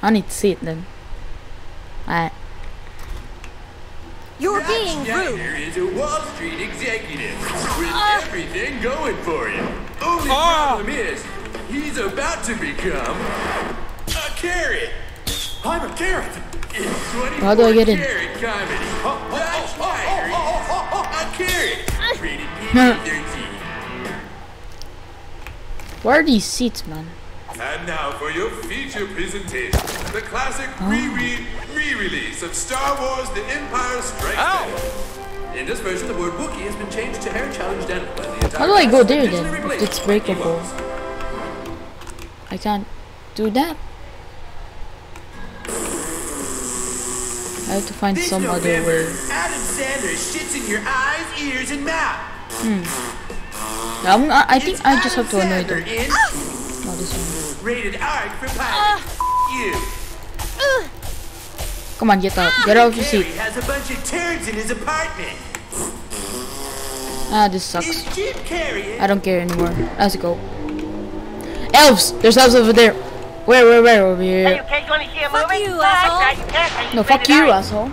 I need to see it then. Alright. You're being rude. Here is a Wall Street executive with ah! everything going for him. Only ah! problem is, he's about to become a carrot. I'm a carrot. In 24 How do I get in? Carrot comedy. Zack Snyder is a carrot. Rated PG-13. Where are these seats, man? And now for your feature presentation, the classic Oh. re-re re-release of Star Wars: The Empire Strikes Back. In this version, the word Wookiee has been changed to hair challenged animal. and the How do I go cast there is then? digitally If replaced it's by breakable. Ewoks. I can't do that. I have to find This some other way. Adam Sandler shits in your eyes, ears, and mouth. Hmm. I'm, I, I think I just have to annoy them. In Oh, this one. rated R for pilots. you. Come on, get out. Get out of your seat. has a bunch of turds in his apartment. Ah, this sucks. Is Jim Carrey I don't care anymore. Let's go. Elves! There's elves over there. Where, where, where? Over Hey, here. you kids want to see a Fuck movie? you, asshole. that's you. No, fuck you, asshole.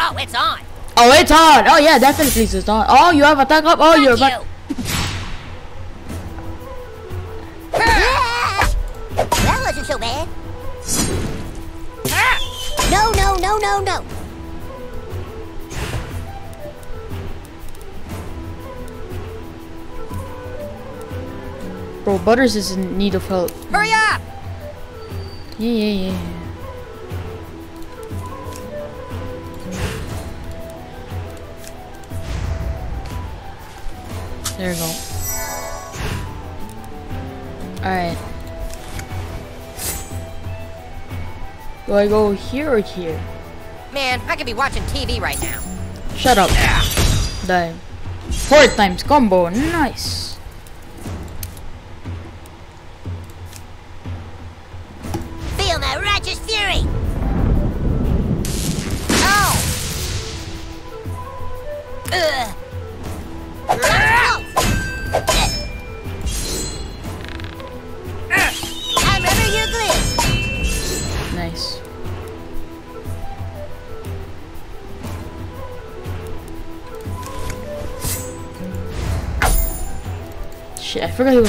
Oh, it's on. Oh, it's on. Oh, yeah, definitely it's on. Oh, you have a attack up. Oh, you're back. that wasn't so bad. No, no, no, no, no. Bro, Butters is in need of help. Hurry up! Yeah, yeah, yeah. There we go. Alright. Do I go here or here? Man, I could be watching TV right now. Shut up. Die. Four times combo. Nice.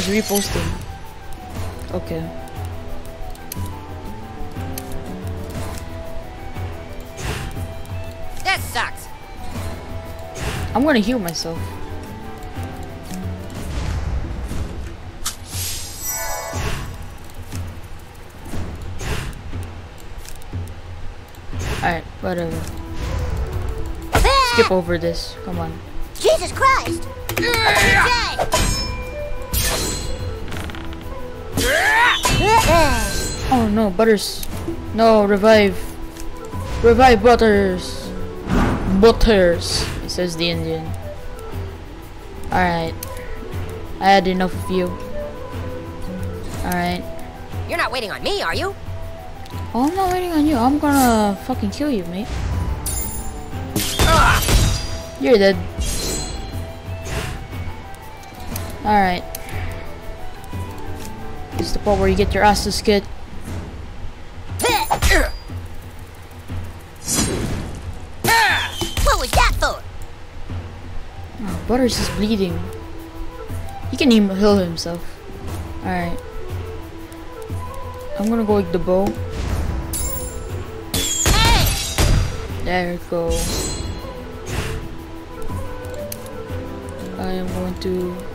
Was reposting. Okay. That sucks. I'm gonna heal myself. Alright, whatever. Skip ah! over this. Come on. Jesus Christ. Oh no, Butters. No, revive. Revive Butters. Butters, says the Indian. Alright. I had enough of you. Alright. You're not waiting on me, are you? Oh, I'm not waiting on you. I'm gonna fucking kill you, mate. Ah! You're dead. Alright. This is the part where you get your asses kicked. What was that for? Oh, Butters is bleeding. He can even heal himself. Alright. I'm gonna go with the bow. There we go. I am going to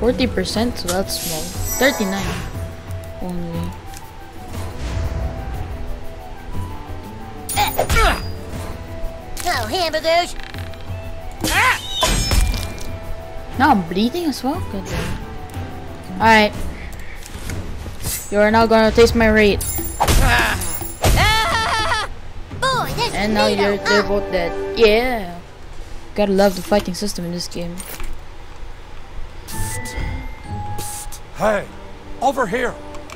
Forty percent, so that's small. Thirty-nine only. Oh, hamburgers. Now I'm bleeding as well? Good Alright. You are now gonna taste my rate. Boy, And now you're they're both dead. Yeah. Gotta love the fighting system in this game. Hey, over here.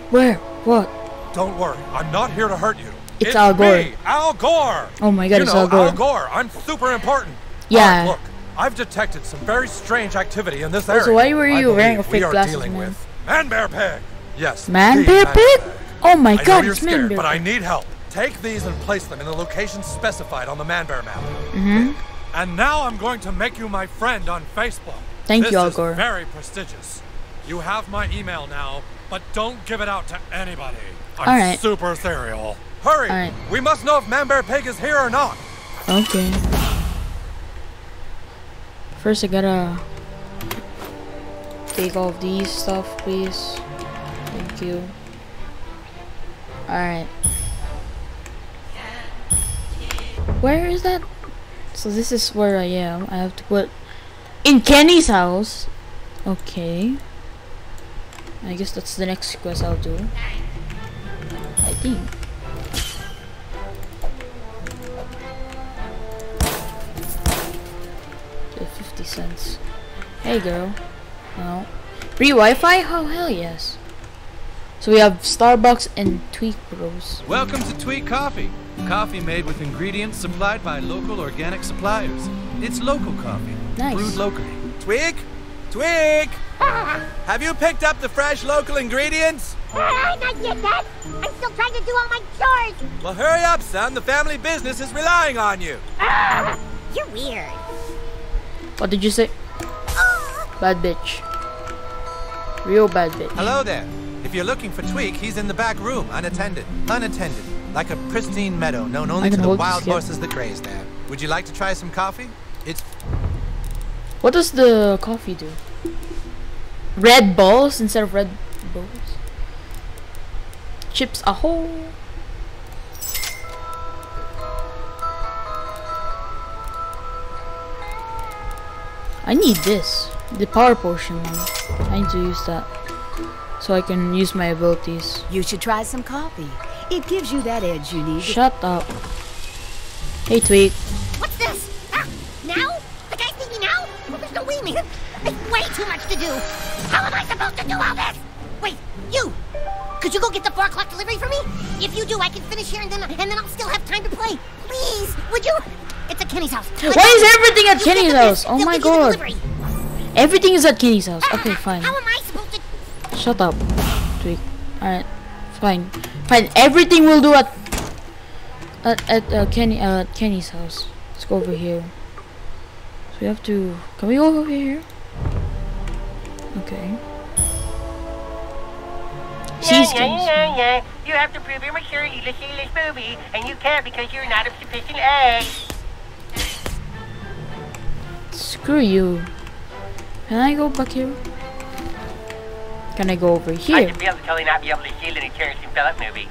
Where? What? Don't worry, I'm not here to hurt you. It's Al Gore. Me, Al Gore. Oh my god, you it's know, Al Gore. Al Gore. I'm super important. Yeah. Alright, look, I've detected some very strange activity in this Oh, area. so why were you wearing a believe we are glasses, dealing man? with Man Bear Pig. Yes. Man Bear Man Pig? Bear Oh my I know god, you're it's Man scared, Bear but I need help. Take these and place them in the location specified on the Man Bear map. Mm-hmm. And now I'm going to make you my friend on Facebook. Thank this you, Al Gore. is Gore. very prestigious. You have my email now, but don't give it out to anybody. I'm All right. super serial. Hurry! All right. We must know if Man Bear Pig is here or not. Okay. First I gotta take off these stuff, please. Thank you. Alright. Where is that? So this is where I am. I have to put in Kenny's house. Okay. I guess that's the next quest I'll do. I think. The 50 cents. Hey girl. No. Free Wi-Fi? Oh hell yes. So we have Starbucks and Tweek Bros. Welcome to Tweak Coffee. Coffee made with ingredients supplied by local organic suppliers. It's local coffee, Nice. brewed locally. Twig? Twig! Have you picked up the fresh local ingredients? Ah, not yet, Dad. I'm still trying to do all my chores. Well, hurry up, son. The family business is relying on you. Ah, you're weird. What did you say? Bad bitch. Real bad bitch. Hello there. If you're looking for Tweek, he's in the back room, unattended. Unattended. Like a pristine meadow known only to the wild horses that graze there. Would you like to try some coffee? It's What does the coffee do? Red balls instead of red balls? Chips a hole. I need this. The power potion one. I need to use that. So I can use my abilities. You should try some coffee. It gives you that edge you need. Shut up. Hey Tweet. What's this? Ah, now? The guy's thinking now? Well, there's no way, man. It's way too much to do. How am I supposed to do all this? Wait, you! Could you go get the four o'clock delivery for me? If you do, I can finish here and then and then I'll still have time to play. Please, would you? It's at Kenny's house. Why is everything at Kenny's house? Oh my give you the god. Everything is at Kenny's house. Okay, fine. How am I supposed to? Shut up. Tweek. Alright. Fine. Fine. Everything we'll do at at, at uh, Kenny uh, at Kenny's house. Let's go over here. We have to can we go over here? Okay. Yeah, yeah, yeah, yeah. You have to prove your maturity to see this movie, and you can't because you're not of sufficient age. Screw you. Can I go back here? Can I go over here? I should be able to totally not be able to see the new Terrance and Phillip movie.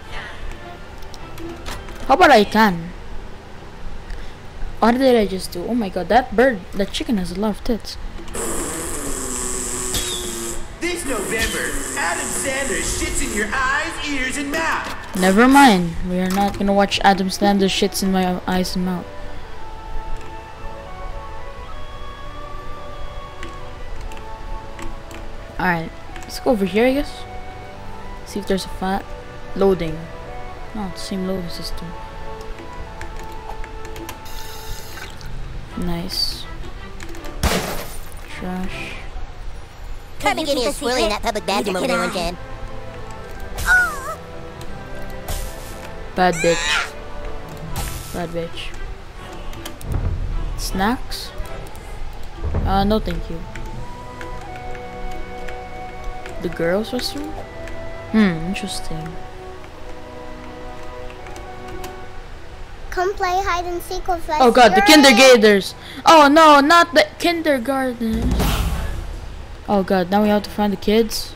How about I can? What did I just do? Oh my god, that bird, that chicken has a lot of tits. This November, Adam Sanders shits in your eyes, ears, and mouth. Never mind. We are not gonna watch Adam Sandler shits in my eyes and mouth. Alright, let's go over here, I guess. See if there's a fat loading. No, it's the same loading system. Nice. Trash. Try me a swirly in that public bathroom over there one time. Bad bitch. Bad bitch. Snacks? Uh, no thank you. The girls' restroom? Hmm, interesting. Come play hide and seek with us. Oh god, the You're kindergartners! Oh no, not the kindergartners! Oh god, now we have to find the kids?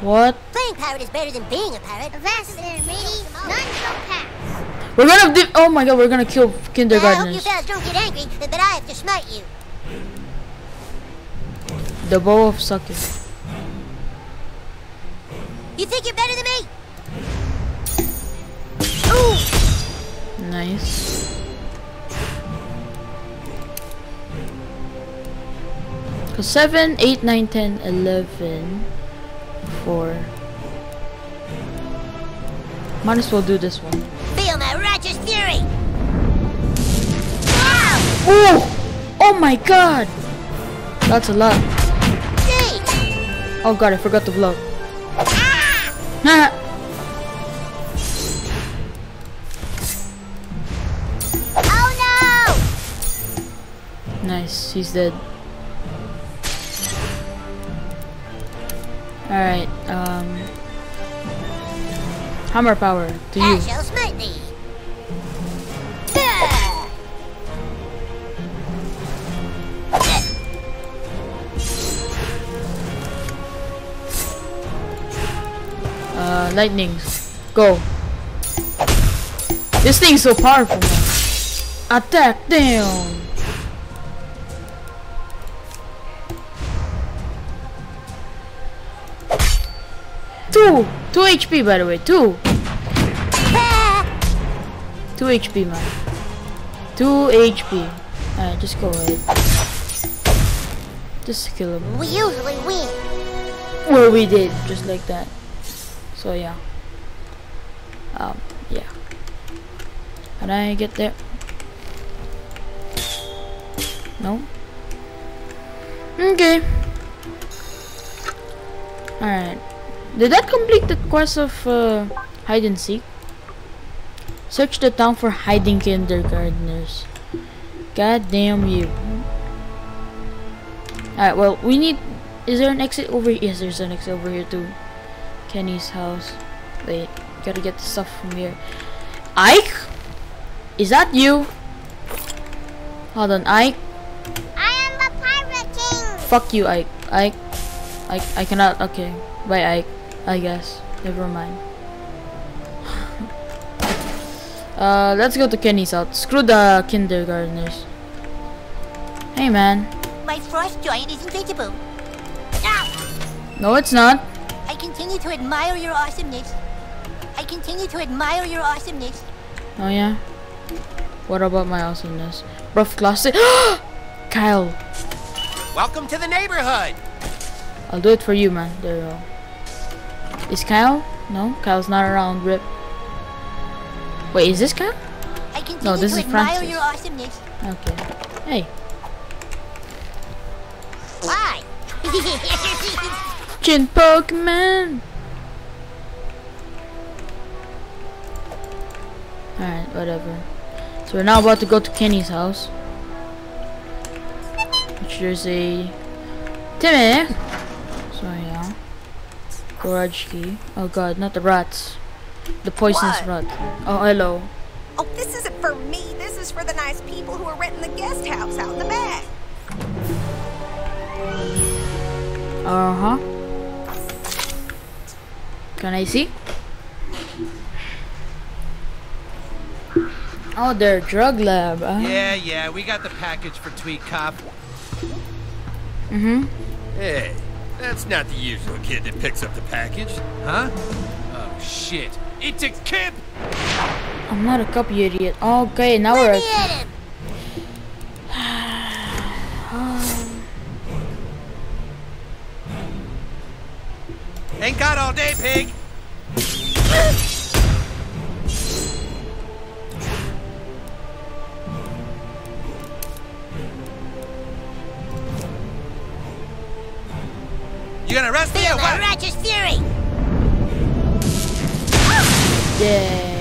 What? Playing pirate is better than being a pirate. Avast there, matey. None shall pass. We're gonna do- Oh my god, we're gonna kill kindergartners. I hope you guys don't get angry, but I have to smite you. The bow of sucking. You think you're better than me? Nice. Cause 7, 8, 9, 10, 11, 4. Might as well do this one. Feel my righteous fury. Oh! Oh my god! That's a lot. Oh god, I forgot to block. Ah! Nice, he's dead. Alright, um... Hammer power, to you. I shall smite thee. Uh, lightning, Go. This thing's so powerful. Attack down. Two. Two HP, by the way. Two. Two HP, man. Two HP. Alright, just go ahead. Just kill him. We usually win. Well, we did, just like that. So yeah. Um, yeah. Can I get there? No? Okay. Alright. Did that complete the quest of uh, hide and seek? Search the town for hiding kindergartners. God damn you. Alright, well, we need... Is there an exit over here? Yes, there's an exit over here too. Kenny's house. Wait, gotta get the stuff from here. Ike? Is that you? Hold on, Ike. I am the Pirate King. Fuck you, Ike. Ike. Ike. I cannot. Okay. Bye, Ike. I guess. Never mind. uh, let's go to Kenny's house. Screw the kindergartners. Hey, man. My frost giant is invincible. No, it's not. I continue to admire your awesomeness. I continue to admire your awesomeness. Oh yeah. What about my awesomeness? Rough classic. Kyle. Welcome to the neighborhood. I'll do it for you, man. There you go. Is Kyle? No, Kyle's not around. Rip. Wait, is this Kyle? I continue No, this is Francis. your awesomeness. Okay. Hey, Why? Chinpokomon. Alright, whatever. So we're now about to go to Kenny's house. Which there's a Timmy. So yeah. Garage key. Oh god, not the rats. The poisonous What? rat. Oh hello. Oh, this isn't for me. This is for the nice people who are renting the guest house out in the back. Uh huh. Can I see? Oh, their drug lab. Uh, Yeah, yeah, we got the package for Tweet Cop. Mm-hmm. Hey, that's not the usual kid that picks up the package. Huh? Oh, shit. It's a kid! I'm not a cop, you idiot. Okay, now we're. at- Ain't got all day, pig. You gonna arrest me Feel or the what? righteous fury! Yeah.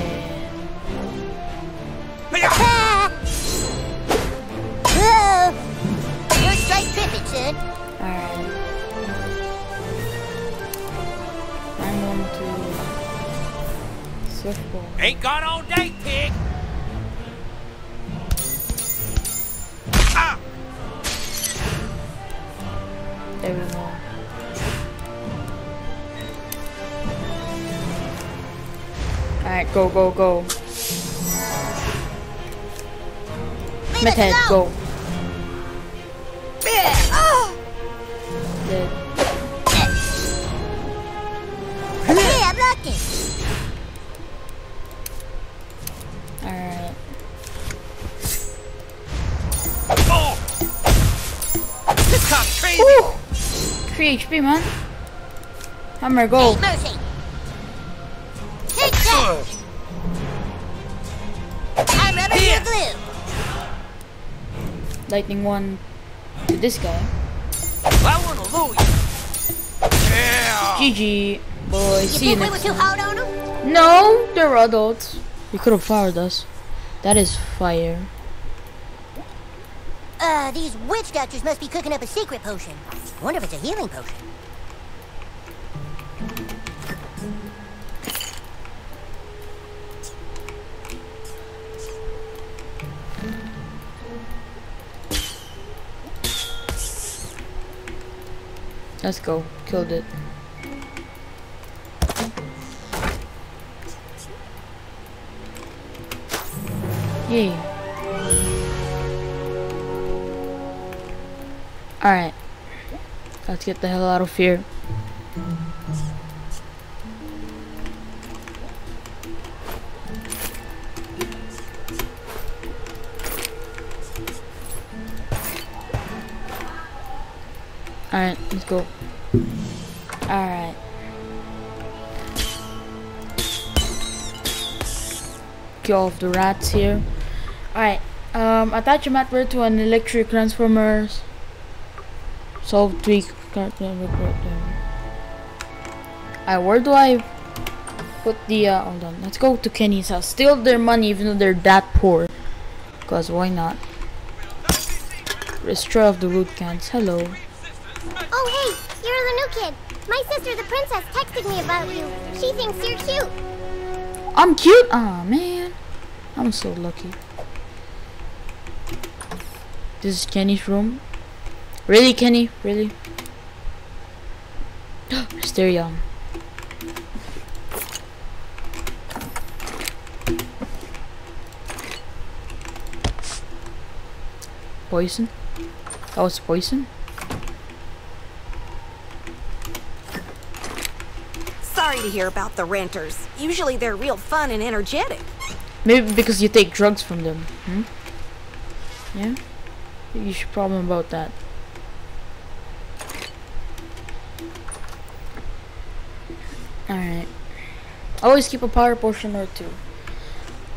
Go, go, go. Leave us Methead, alone. go. Oh! Dead. Hey, I'm lucky. Alright. Oh! This cop's crazy. Woo! 3 HP, man. Hammer, go. Mercy. Lightning one to this guy. I wanna lose. Yeah. GG, boys. You See you think we were next too time. hard on them? No, they're adults. You could have fired us. That is fire. Uh, these witch doctors must be cooking up a secret potion. Wonder if it's a healing potion. Let's go. Killed it. Yay. Alright. Let's get the hell out of here. Go. Alright. Kill off the rats here. Alright. Um, attach a malware to an electric transformers. Solve tweak. Alright, where do I put the, uh, hold on. Let's go to Kenny's house. Steal their money even though they're that poor. Cause why not? Destroy of the root cans. Hello. Oh, hey, you're the new kid. My sister, the princess, texted me about you. She thinks you're cute. I'm cute. Aw, man. I'm so lucky. This is Kenny's room. Really, Kenny? Really? Young. Poison? That was poison? Sorry to hear about the renters. Usually they're real fun and energetic. Maybe because you take drugs from them. Hmm? Yeah? You should problem about that. Alright. Always keep a power potion or two.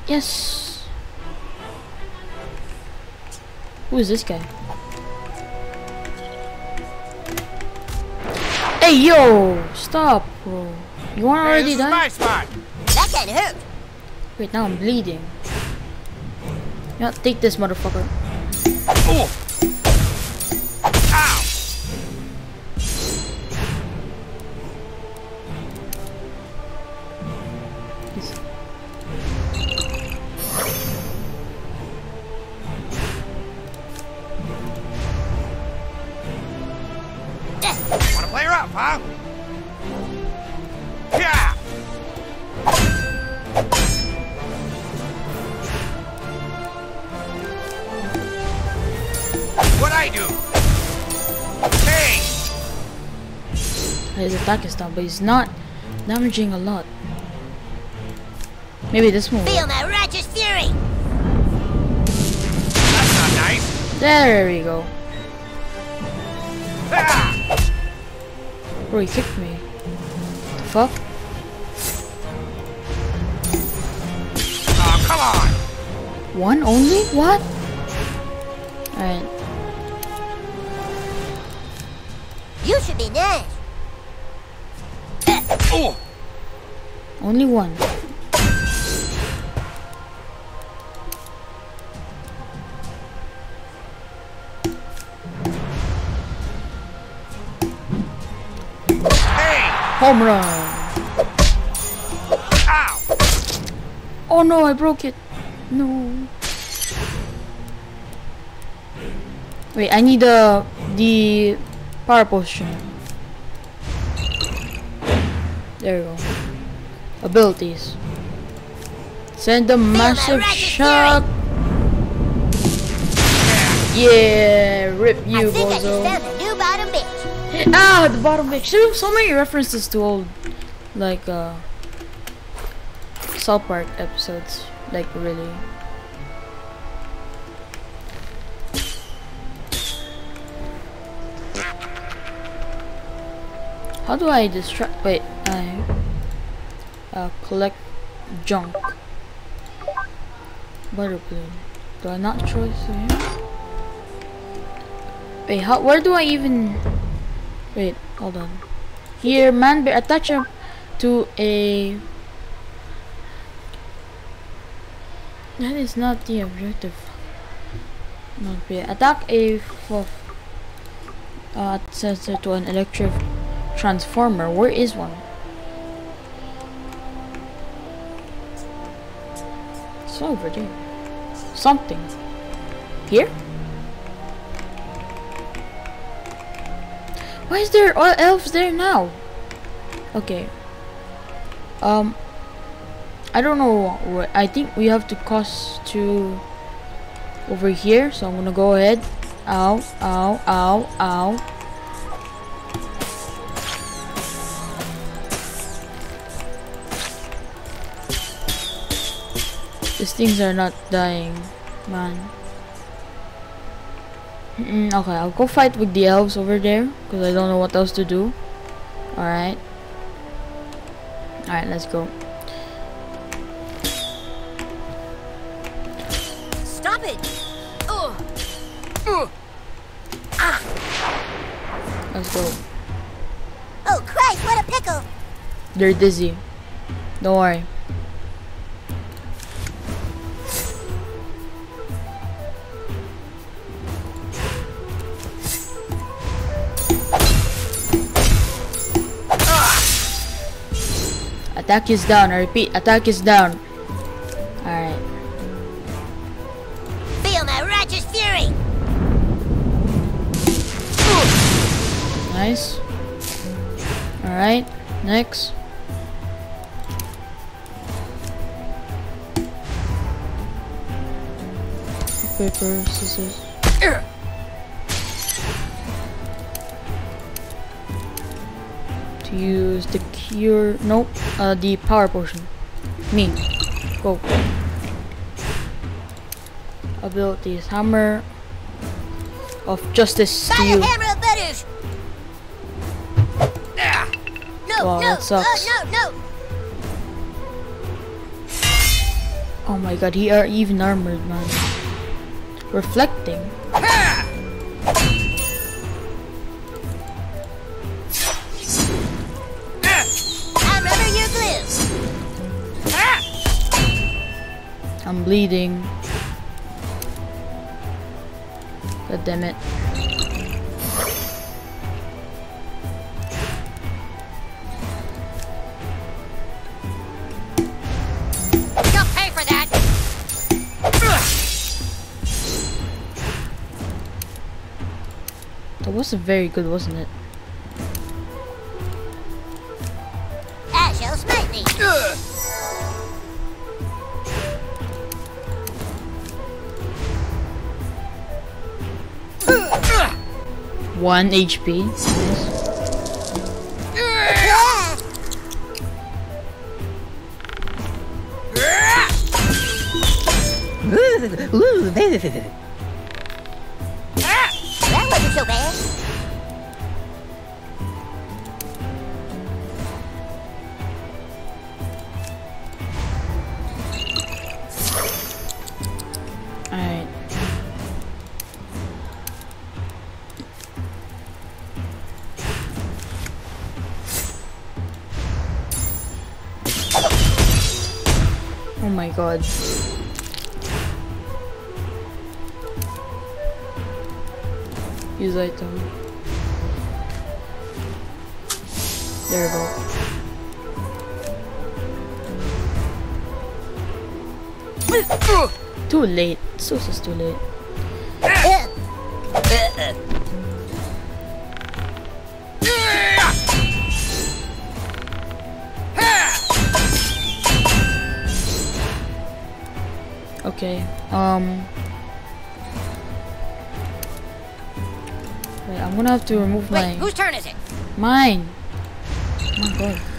Yes. Who is this guy? Hey yo! Stop, bro. You want to Hey, already this is die? my spot. That kinda hurt. Wait, now I'm bleeding. Yeah, take this, motherfucker. Oh. His attack is down, but he's not damaging a lot. Maybe this one. Feel my righteous fury. That's not nice. There we go. Ah! Bro, he kicked me. The fuck? Oh, come on. One only? What? Home run. Ow. Oh no, I broke it. No. Wait, I need the the power potion. There we go. Abilities. Send a massive shock. Yeah, rip you, I think I bozo. Ah, the bottom bitch. There's so many references to old, like, uh, South Park episodes. Like, really. How do I distract? Wait, I uh, collect junk. Butterblue. Do I not choose here? Wait, how? Where do I even? Wait, hold on. Here, man, bear attach him to a. That is not the objective. Not be attack a f uh sensor to an electric transformer. Where is one? It's over there. Something. Here? Why is there el- elves there now? Okay. Um. I don't know. I think we have to cross to over here. So I'm gonna go ahead. Ow! Ow! Ow! Ow! These things are not dying, man. Mm, okay, I'll go fight with the elves over there because I don't know what else to do. Alright. Alright, let's go. Stop it! Ugh. Ugh. Ah! Let's go. Oh Christ, what a pickle! They're dizzy. Don't worry. Attack is down. I repeat, attack is down. Alright. Feel my righteous fury! Nice. Alright. Next. Paper, scissors. To use the cure. Nope. Uh, the power potion. Me. Go. Abilities. Hammer of justice to you. the hammer of butters! No, Wow, no, that sucks. Uh, no, no! Oh my god, he are even armored, man. Reflecting. I'm bleeding. God damn it. You'll pay for that! That wasn't very good, wasn't it? 1 HP. Ooh, god. Use item. There we go. Too late. So is too late. Um. Wait, I'm gonna have to remove my. Whose turn is it? Mine. Oh my god.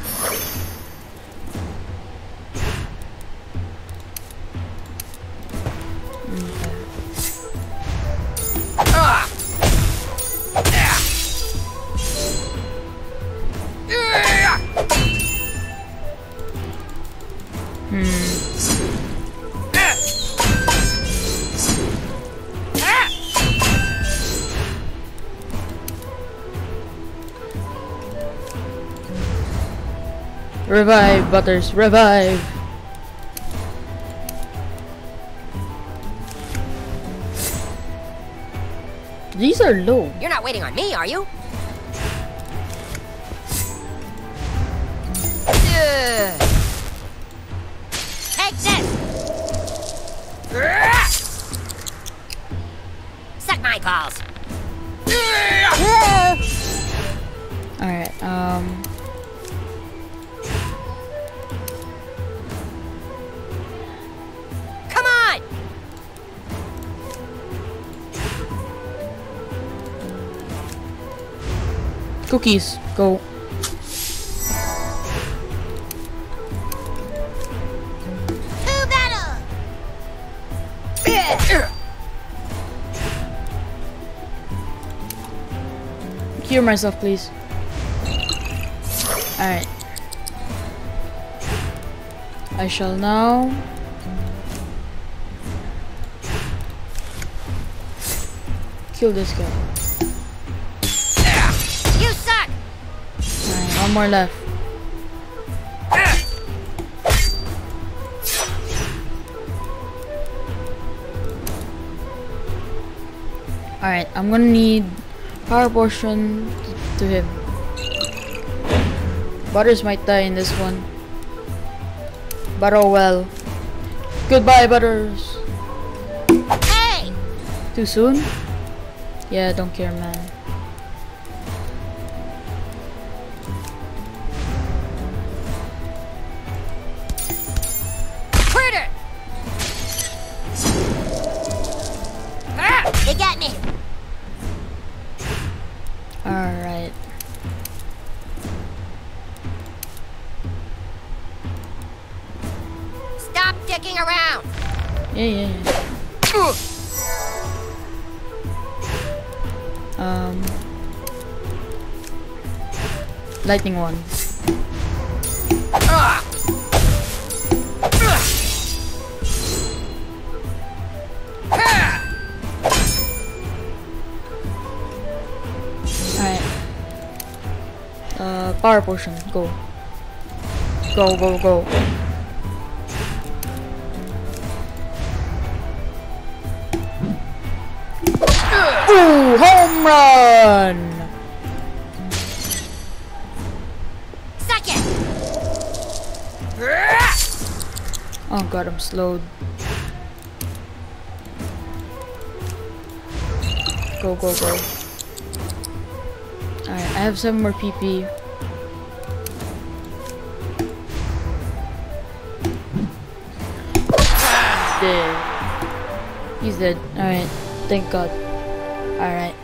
Revive, Butters, revive! These are low. You're not waiting on me, are you? Cookies, go. Cure myself, please. Alright. I shall now. Kill this guy. More left. Alright, I'm gonna need power potion to him. Butters might die in this one. But oh well. Goodbye, Butters! Hey! Too soon? Yeah, don't care, man. Power potion, go. Go, go, go. Ooh, home run! Oh god, I'm slowed. Go, go, go. Alright, I have seven more PP. He's dead. Alright, thank god. Alright.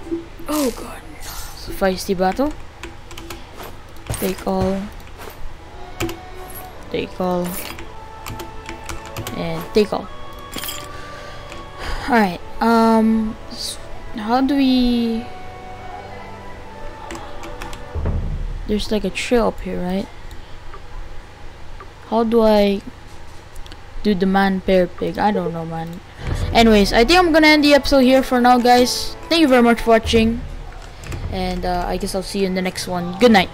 Oh god. So feisty battle. Take all. Take all. And take all. Alright, um, how do we... There's like a trail up here, right? How do I do the man bear pig? I don't know, man. Anyways, I think I'm gonna end the episode here for now, guys. Thank you very much for watching. And uh, I guess I'll see you in the next one. Good night.